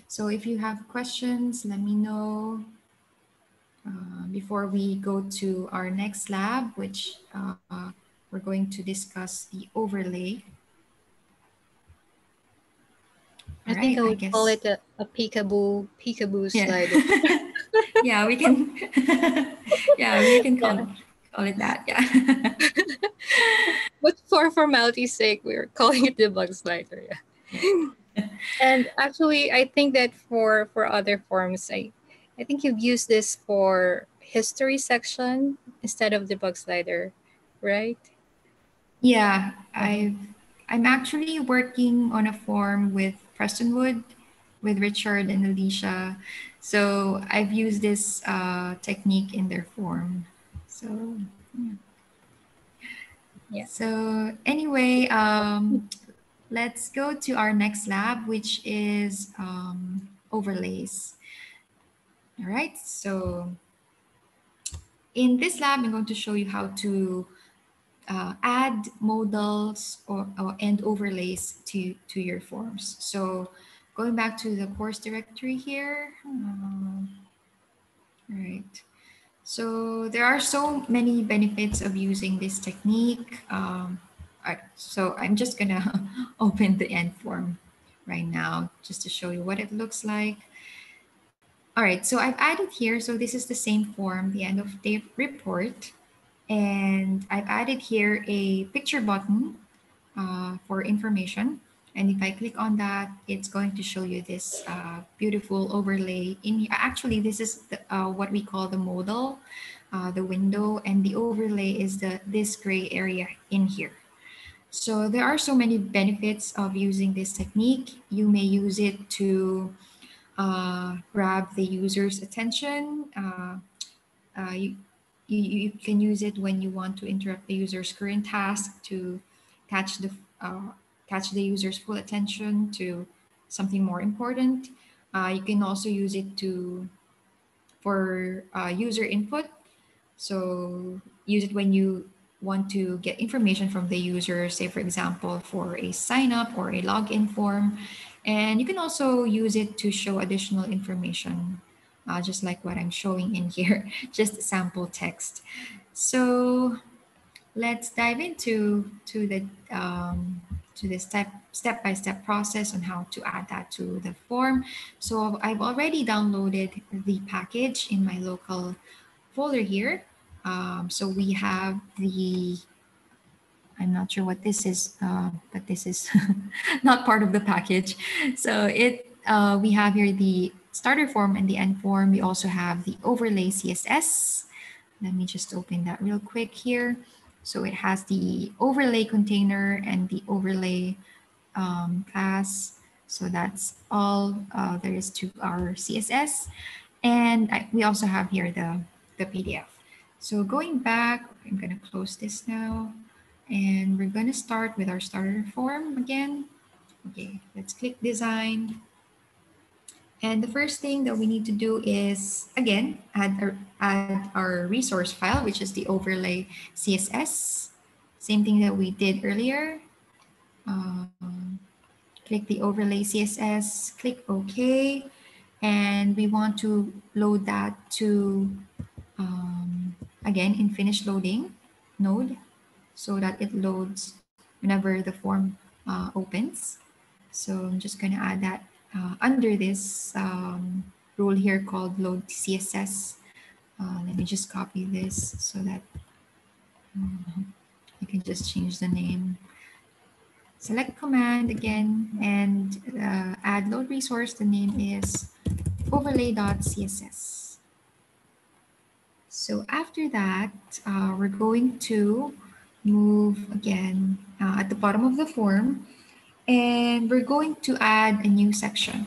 So if you have questions, let me know uh, before we go to our next lab, which uh, we're going to discuss the overlay. I right, think I would I call it a, a peekaboo peekaboo yeah. slider. yeah, we can. yeah, we can call, yeah. Call it that. Yeah. but for formality's sake, we're calling it the bug slider. Yeah. and actually, I think that for for other forms, I I think you've used this for history section instead of the bug slider, right? Yeah, I've I'm actually working on a form with Prestonwood, with Richard and Alicia. So I've used this uh, technique in their form. So yeah. yeah. So anyway, um, let's go to our next lab, which is um, overlays. All right, so in this lab, I'm going to show you how to uh, add modals or, or, and overlays to, to your forms. So going back to the course directory here. Um, right. So there are so many benefits of using this technique. Um, so I'm just gonna open the end form right now just to show you what it looks like. All right, so I've added here, so this is the same form, the end of day report. And I've added here a picture button uh, for information. And if I click on that, it's going to show you this uh, beautiful overlay. In Actually, this is the, uh, what we call the modal, uh, the window, and the overlay is the this gray area in here. So there are so many benefits of using this technique. You may use it to uh, grab the user's attention. Uh, you, you, you can use it when you want to interrupt the user's current task to catch the uh, catch the user's full attention to something more important. Uh, you can also use it to for uh, user input. So use it when you want to get information from the user, say for example, for a sign up or a login form. And you can also use it to show additional information, uh, just like what I'm showing in here, just sample text. So let's dive into to the um, to the step step by step process on how to add that to the form. So I've already downloaded the package in my local folder here. Um, so we have the I'm not sure what this is, uh, but this is not part of the package. So it uh, we have here the starter form and the end form. We also have the overlay CSS. Let me just open that real quick here. So it has the overlay container and the overlay um, class. So that's all uh, there is to our CSS. And I, we also have here the, the PDF. So going back, I'm going to close this now. And we're going to start with our starter form again. Okay, let's click design. And the first thing that we need to do is, again, add our, add our resource file, which is the overlay CSS. Same thing that we did earlier. Um, click the overlay CSS, click OK. And we want to load that to, um, again, in finish loading node so that it loads whenever the form uh, opens. So I'm just going to add that uh, under this um, rule here called load CSS. Uh, let me just copy this so that um, you can just change the name. Select command again and uh, add load resource. The name is overlay.css. So after that, uh, we're going to move again uh, at the bottom of the form and we're going to add a new section.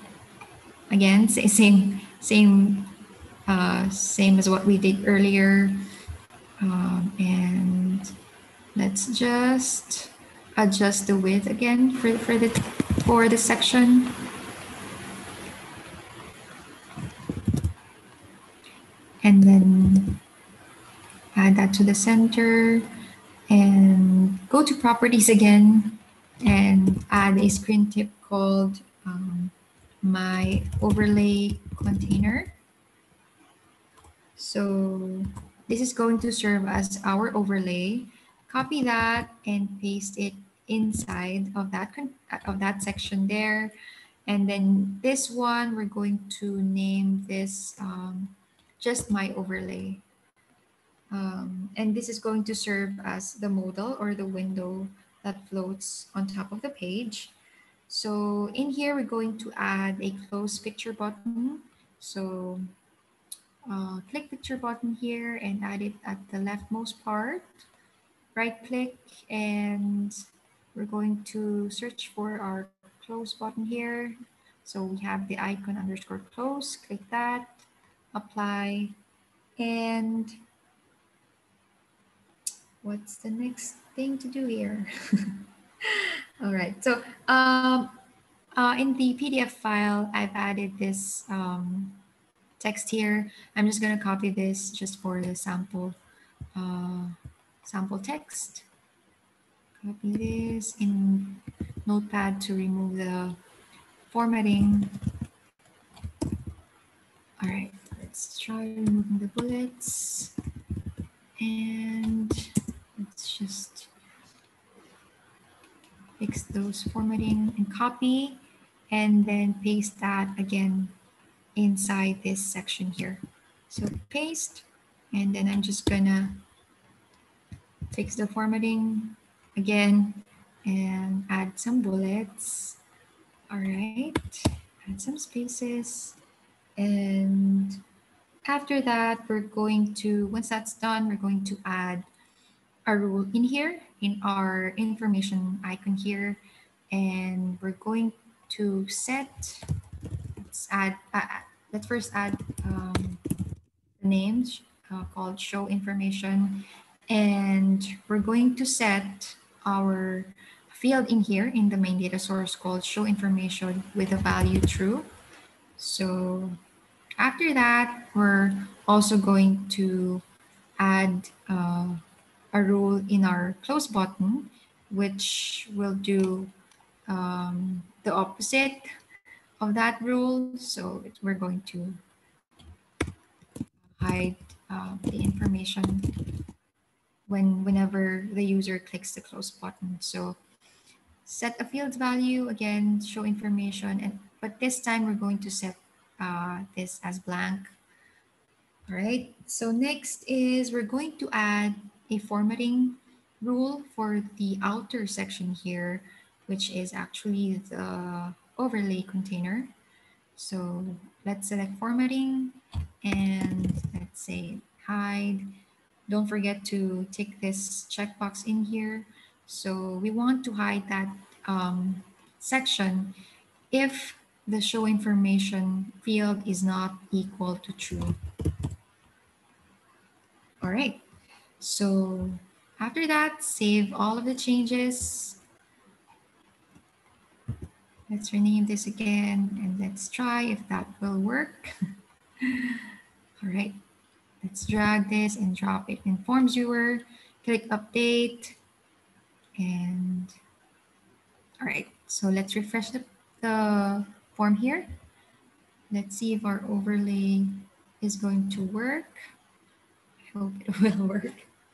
Again, same, same, uh, same as what we did earlier. Um, and let's just adjust the width again for, for the for the section. And then add that to the center and go to properties again and add a screen tip called um, my overlay container. So this is going to serve as our overlay. Copy that and paste it inside of that of that section there. And then this one, we're going to name this um, just my overlay. Um, and this is going to serve as the modal or the window that floats on top of the page. So in here, we're going to add a close picture button. So uh, click picture button here and add it at the leftmost part. Right click and we're going to search for our close button here. So we have the icon underscore close, click that, apply, and what's the next thing to do here. All right, so um, uh, in the PDF file, I've added this um, text here. I'm just gonna copy this just for the sample, uh, sample text. Copy this in Notepad to remove the formatting. All right, let's try removing the bullets. And let's just fix those formatting and copy and then paste that again inside this section here. So paste, and then I'm just gonna fix the formatting again and add some bullets. All right, add some spaces. And after that, we're going to, once that's done, we're going to add a rule in here in our information icon here. And we're going to set let's add uh, let's first add um, the names uh, called show information. And we're going to set our field in here in the main data source called show information with a value true. So after that we're also going to add uh, a rule in our close button, which will do um, the opposite of that rule. So we're going to hide uh, the information when whenever the user clicks the close button. So set a field value, again, show information, and but this time we're going to set uh, this as blank. All right, so next is we're going to add a formatting rule for the outer section here, which is actually the overlay container. So let's select formatting and let's say hide don't forget to tick this checkbox in here. So we want to hide that um, section if the show information field is not equal to true. All right, so after that, save all of the changes. Let's rename this again and let's try if that will work. all right, let's drag this and drop it in FormsViewer. Click Update and all right, so let's refresh the, the form here. Let's see if our overlay is going to work. I hope it will work.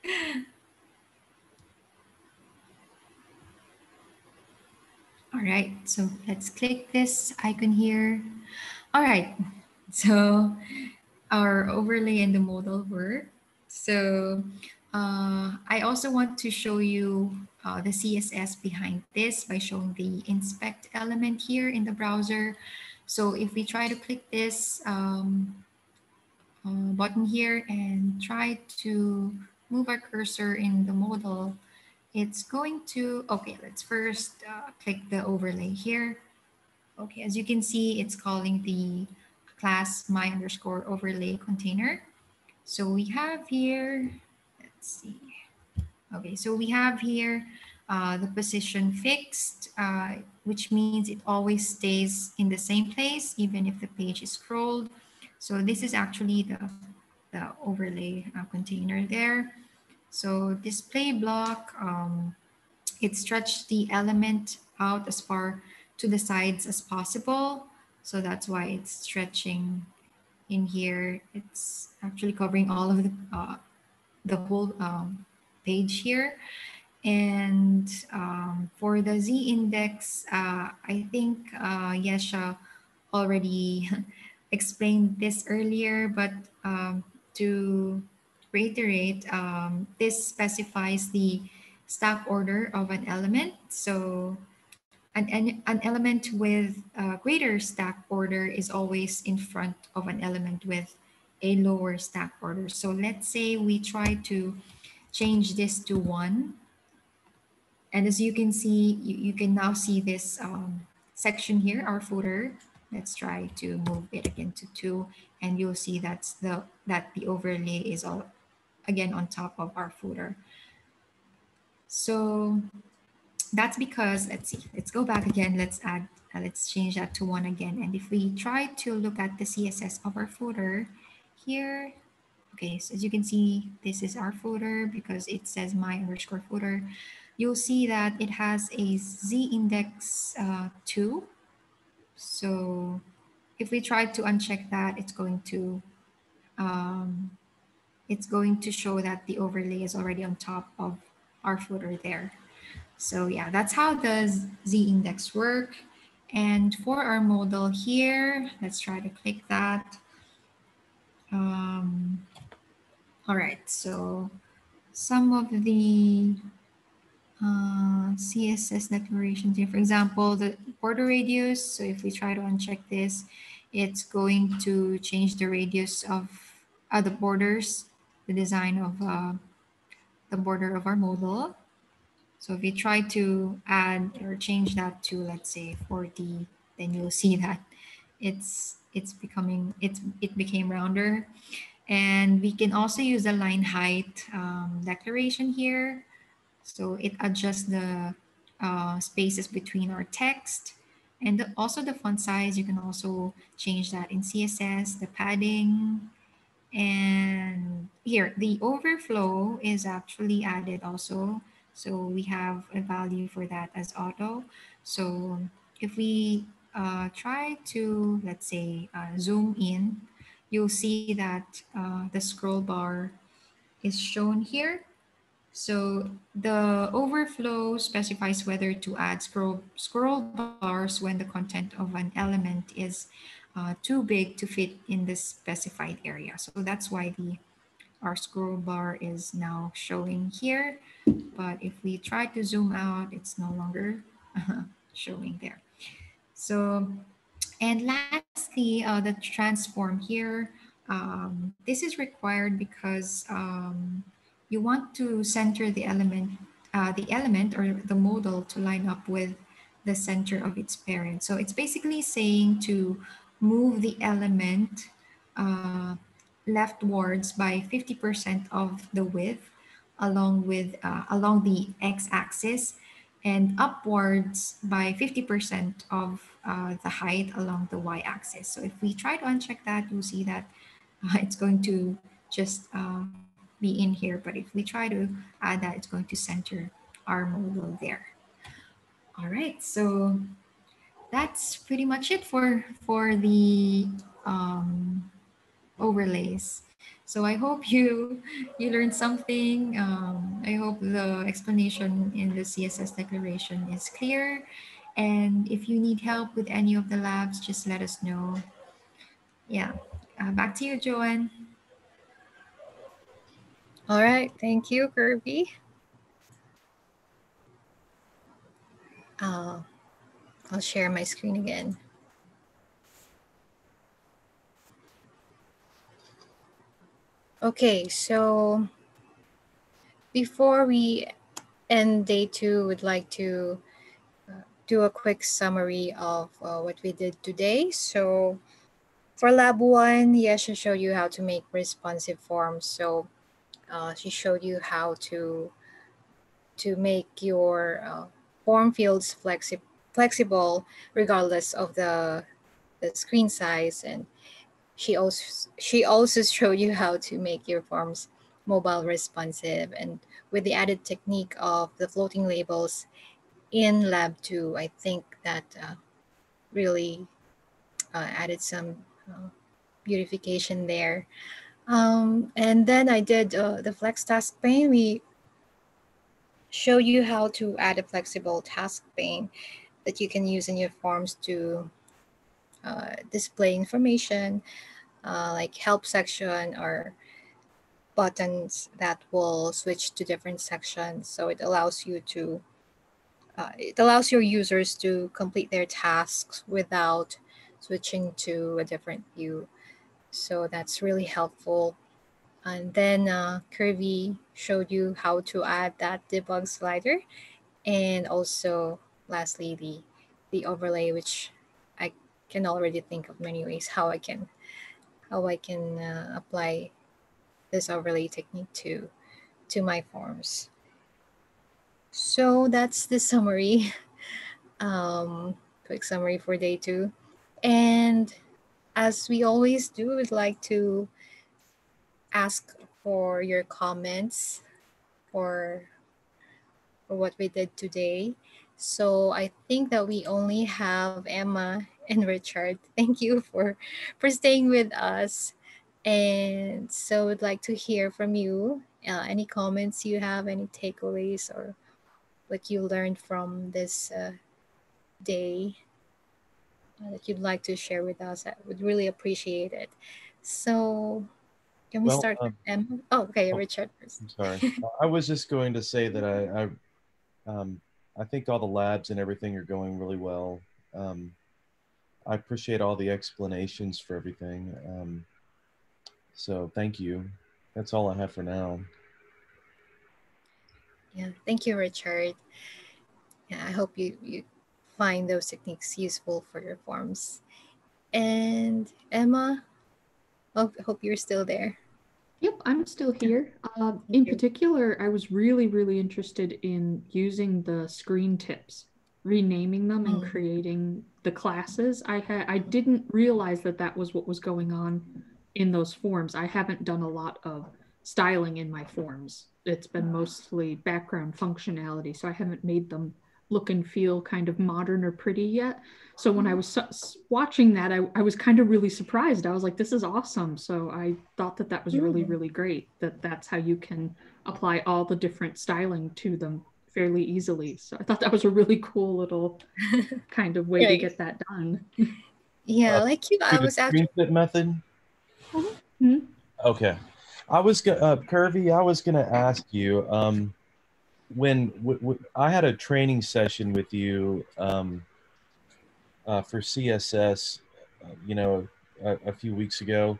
All right, so let's click this icon here. All right, so our overlay and the modal work. So uh, I also want to show you uh, the CSS behind this by showing the inspect element here in the browser. So if we try to click this um, uh, button here and try to move our cursor in the modal, it's going to, okay, let's first uh, click the overlay here. Okay, as you can see, it's calling the class my underscore overlay container. So we have here, let's see. Okay, so we have here uh, the position fixed, uh, which means it always stays in the same place, even if the page is scrolled. So this is actually the, the overlay uh, container there. So display block, um, it stretched the element out as far to the sides as possible. So that's why it's stretching in here. It's actually covering all of the, uh, the whole um, page here. And um, for the Z index, uh, I think uh, Yesha already explained this earlier, but um, to reiterate, um, this specifies the stack order of an element. So an, an, an element with a greater stack order is always in front of an element with a lower stack order. So let's say we try to change this to one. And as you can see, you, you can now see this um, section here, our footer. Let's try to move it again to two, and you'll see that's the that the overlay is all again on top of our footer. So that's because, let's see, let's go back again. Let's add, uh, let's change that to one again. And if we try to look at the CSS of our footer here, okay, so as you can see, this is our footer because it says my underscore footer. You'll see that it has a Z index uh, two. So if we try to uncheck that, it's going to um, it's going to show that the overlay is already on top of our footer there. So yeah, that's how the Z index work. And for our modal here, let's try to click that. Um, all right, so some of the uh, CSS declarations here, for example, the border radius. So if we try to uncheck this, it's going to change the radius of uh, the borders the design of uh, the border of our modal. So if we try to add or change that to, let's say 40, then you'll see that it's it's becoming, it's it became rounder. And we can also use the line height um, declaration here. So it adjusts the uh, spaces between our text and the, also the font size. You can also change that in CSS, the padding, and here, the overflow is actually added also. So we have a value for that as auto. So if we uh, try to, let's say, uh, zoom in, you'll see that uh, the scroll bar is shown here. So the overflow specifies whether to add scroll, scroll bars when the content of an element is uh, too big to fit in this specified area. So that's why the our scroll bar is now showing here. But if we try to zoom out, it's no longer showing there. So, and lastly, uh, the transform here. Um, this is required because um, you want to center the element, uh, the element or the modal to line up with the center of its parent. So it's basically saying to move the element uh, leftwards by 50% of the width along with uh, along the x-axis and upwards by 50% of uh, the height along the y-axis. So if we try to uncheck that, you'll see that uh, it's going to just uh, be in here. But if we try to add that, it's going to center our modal there. All right, so that's pretty much it for, for the um, overlays. So I hope you you learned something. Um, I hope the explanation in the CSS declaration is clear. And if you need help with any of the labs, just let us know. Yeah, uh, back to you, Joanne. All right, thank you, Kirby. Uh, I'll share my screen again. Okay, so before we end day two, we'd like to uh, do a quick summary of uh, what we did today. So for lab one, yes, Yesha showed you how to make responsive forms. So uh, she showed you how to to make your uh, form fields flexi flexible regardless of the the screen size. And she also she also showed you how to make your forms mobile responsive and with the added technique of the floating labels in lab 2 i think that uh, really uh, added some uh, beautification there um, and then i did uh, the flex task pane we show you how to add a flexible task pane that you can use in your forms to uh, display information uh, like help section or buttons that will switch to different sections. So it allows you to, uh, it allows your users to complete their tasks without switching to a different view. So that's really helpful. And then uh, Kirby showed you how to add that debug slider and also lastly the the overlay which I can already think of many ways how I can how I can uh, apply this overlay technique to to my forms. So that's the summary, um, quick summary for day two. And as we always do, we'd like to ask for your comments for, for what we did today. So I think that we only have Emma and Richard. Thank you for for staying with us. And so I'd like to hear from you. Uh, any comments you have, any takeaways, or what you learned from this uh, day that you'd like to share with us. I would really appreciate it. So, can we well, start? Um? Oh, okay, oh, Richard. First. I'm sorry. I was just going to say that I, I, um, I think all the labs and everything are going really well. Um, I appreciate all the explanations for everything. Um, so thank you. That's all I have for now. Yeah, thank you, Richard. Yeah, I hope you, you find those techniques useful for your forms. And Emma, hope, hope you're still there. Yep, I'm still here. Uh, in particular, I was really, really interested in using the screen tips renaming them and mm. creating the classes i had i didn't realize that that was what was going on in those forms i haven't done a lot of styling in my forms it's been mostly background functionality so i haven't made them look and feel kind of modern or pretty yet so when i mm. was watching that i, I was kind of really surprised i was like this is awesome so i thought that that was really mm. really great that that's how you can apply all the different styling to them fairly easily. So I thought that was a really cool little kind of way to get that done. Yeah, uh, like you, I was actually method. Mm-hmm. Okay, I was uh, Kirby. I was gonna ask you um, when w- w- I had a training session with you um, uh, for CSS, uh, you know, a, a few weeks ago,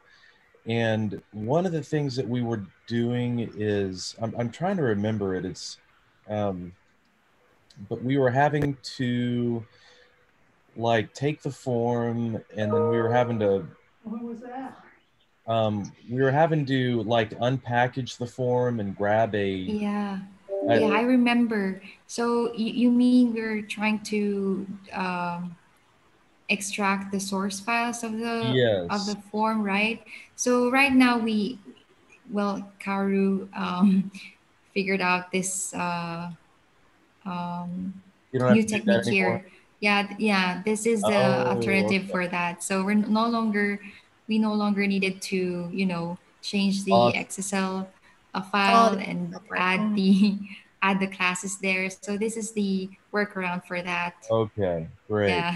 and one of the things that we were doing is I'm, I'm trying to remember it. It's um, but we were having to like take the form and then we were having to What was that? um, we were having to like unpackage the form and grab a Yeah. I- yeah, I remember. So you, you mean we're trying to um, extract the source files of the of the form, right? So right now we, well, Kaoru um, figured out this uh, um, you don't have new to do that technique here. Yeah, yeah, this is the Oh, alternative okay. for that. So we're no longer, we no longer needed to, you know, change the Awesome. XSL uh, file the and separate. add the add the classes there. So this is the workaround for that. okay great Yeah.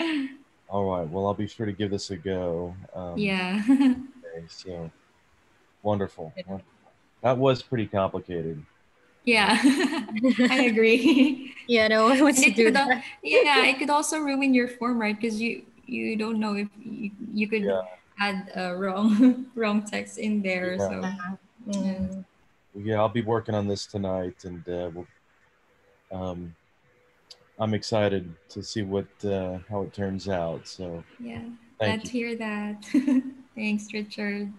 all right well i'll be sure to give this a go um, yeah. okay, so wonderful that was pretty complicated yeah. I agree. Yeah, no one wants And to it do could al- that. yeah, it could also ruin your form, right? Because you you don't know if you, you could Yeah. add uh, wrong wrong text in there. Yeah. So Mm. yeah i'll be working on this tonight and uh, we'll um, i'm excited to see what uh, how it turns out so yeah, thank glad to hear that. Thanks, Richard.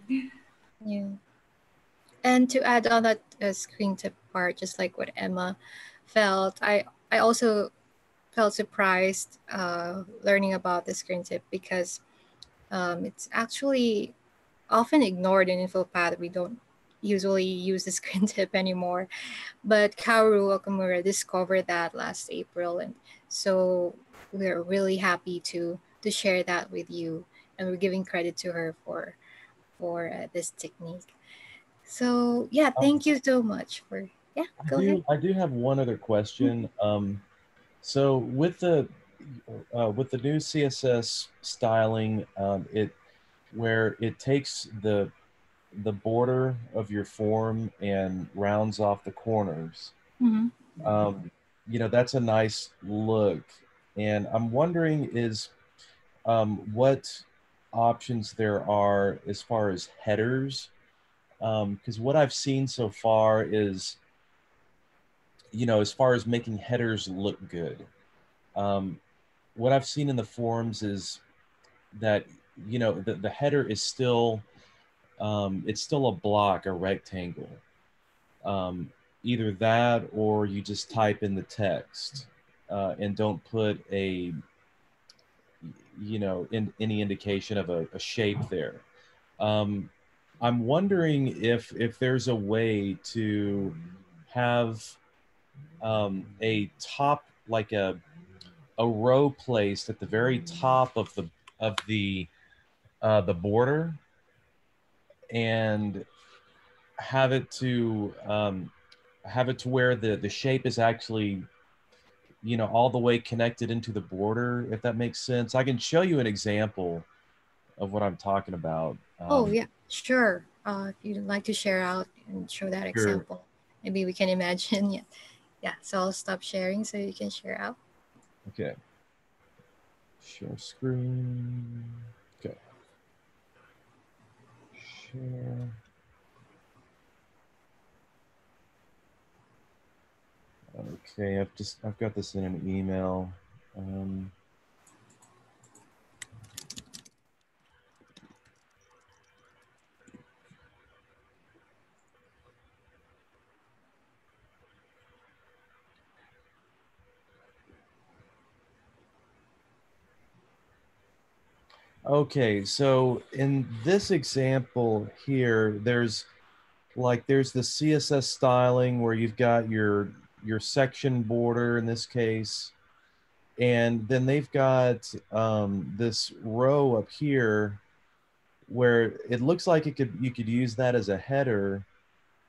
Yeah. And to add on that uh, screen tip part, just like what Emma felt, I I also felt surprised uh, learning about the screen tip because um, it's actually often ignored in InfoPath. We don't usually use the screen tip anymore, but Kaoru Okamura discovered that last April, and so we're really happy to to share that with you, and we're giving credit to her for for uh, this technique. So yeah, thank you so much for yeah. I Go do, ahead. I do have one other question. Um, so with the uh, with the new CSS styling, um, it where it takes the the border of your form and rounds off the corners. Mhm. Um, you know that's a nice look, and I'm wondering is um, what options there are as far as headers because what I've seen so far is, you know, as far as making headers look good, um, what I've seen in the forums is that you know the, the header is still um, it's still a block, a rectangle. Um, either that or you just type in the text uh, and don't put a you know in any indication of a, a shape there. Um, I'm wondering if if there's a way to have um, a top like a a row placed at the very top of the of the uh, the border and have it to um, have it to where the the shape is actually you know all the way connected into the border if that makes sense i can show you an example of what i'm talking about Oh Um, yeah, sure. Uh, if you'd like to share out and show that Sure. example, maybe we can imagine. Yeah, yeah. So I'll stop sharing so you can share out. Okay. Share screen. Okay. I've just I've got this in an email. Um, Okay, so in this example here, there's like there's the CSS styling where you've got your your section border in this case, and then they've got um, this row up here where it looks like it could you could use that as a header,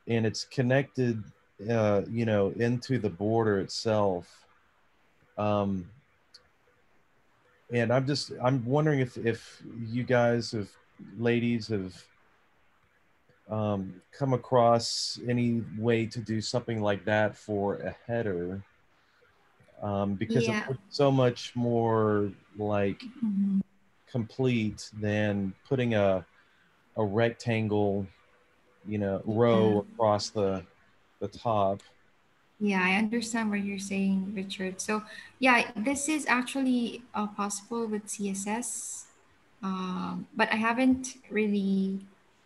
and it's connected, uh, you know, into the border itself. Um, and I'm just I'm wondering if if you guys have ladies have um, come across any way to do something like that for a header um, because Yeah. it looks so much more like Mhm. complete than putting a a rectangle, you know, row Yeah. across the the top. Yeah, I understand what you're saying, Richard. So, yeah, this is actually uh, possible with CSS, um, but I haven't really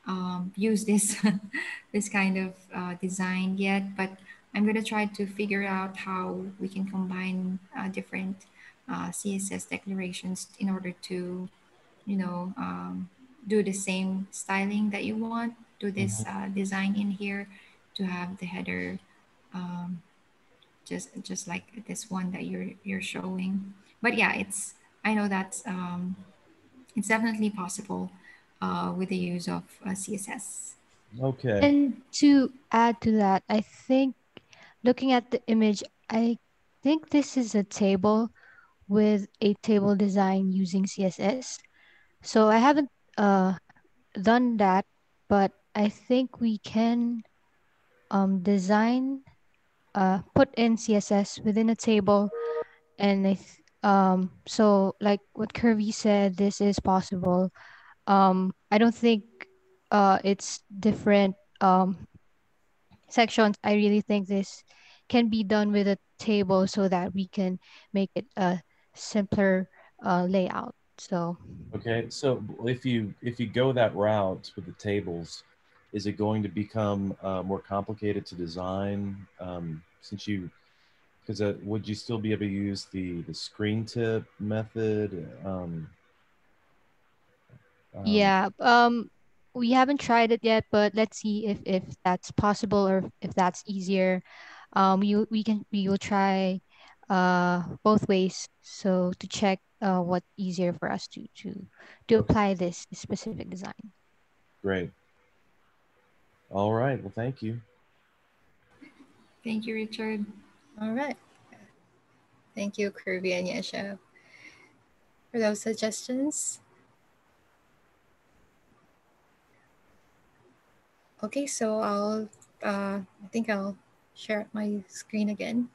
um, used this this kind of uh, design yet. But I'm gonna try to figure out how we can combine uh, different uh, CSS declarations in order to, you know, um, do the same styling that you want. Do this uh, design in here to have the header um, just just like this one that you're you're showing. But yeah, it's I know that um, it's definitely possible uh, with the use of uh, CSS. Okay. And to add to that, I think looking at the image, I think this is a table with a table design using CSS. So I haven't uh, done that, but I think we can um, design, uh, put in CSS within a table. And um, so like what Kirby said, this is possible. Um, I don't think uh, it's different um, sections. I really think this can be done with a table so that we can make it a simpler uh, layout. So Okay, so if you if you go that route with the tables, is it going to become uh, more complicated to design um, since you because uh, would you still be able to use the the screen tip method? Um, um, yeah, um, we haven't tried it yet, but let's see if if that's possible or if that's easier. Um, we we can we will try uh both ways. So to check uh what's easier for us to to to apply this specific design. Great. All right. Well, thank you. Thank you, Richard. All right. Thank you, Kirby and Yesha, for those suggestions. Okay, so I'll, uh, I think I'll share my screen again.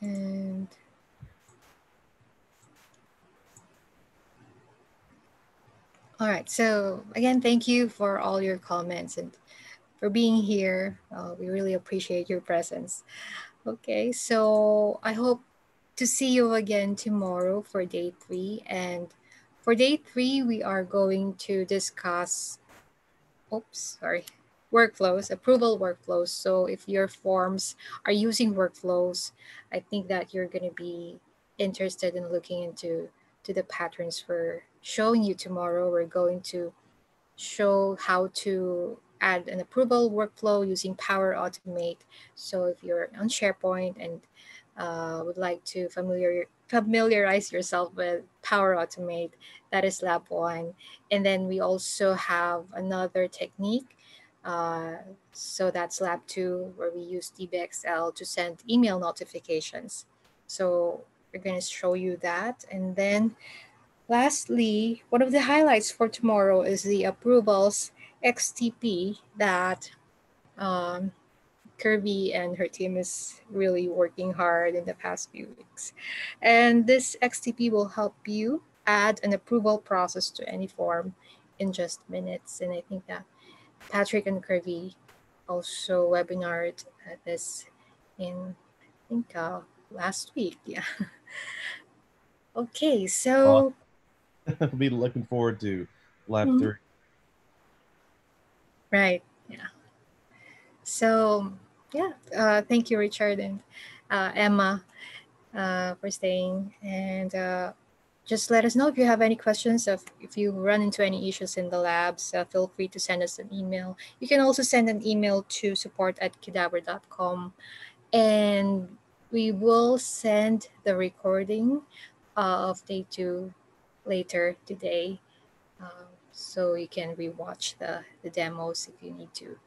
And all right, so again, thank you for all your comments and for being here. Uh, we really appreciate your presence. Okay, so I hope to see you again tomorrow for day three. And for day three, we are going to discuss, oops, sorry, workflows, approval workflows. So if your forms are using workflows, I think that you're going to be interested in looking into to the patterns we're showing you tomorrow. We're going to show how to add an approval workflow using Power Automate. So if you're on SharePoint and uh, would like to familiar, familiarize yourself with Power Automate, that is lab one. And then we also have another technique. Uh, so that's lab two, where we use DBXL to send email notifications. So we're going to show you that. And then lastly, one of the highlights for tomorrow is the approvals XTP that um, Kirby and her team is really working hard in the past few weeks. And this XTP will help you add an approval process to any form in just minutes. And I think that Patrick and Kirby also webinared this in, I think, uh, last week. Yeah. okay, so. I'll be looking forward to lab Mhm. three. Right. Yeah. So yeah, uh, thank you, Richard and uh, Emma, uh, for staying. And uh, just let us know if you have any questions. If, if you run into any issues in the labs, uh, feel free to send us an email. You can also send an email to support at qdabra.com. And we will send the recording uh, of day two later today. Um, so you can rewatch the, the demos if you need to.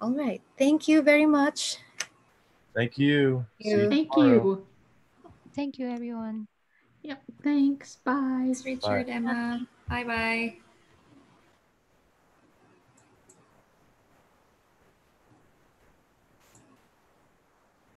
All right. Thank you very much. Thank you. See you. Thank you. Thank you, everyone. Yep. Thanks. Bye. Thanks, Richard, Emma. Bye bye.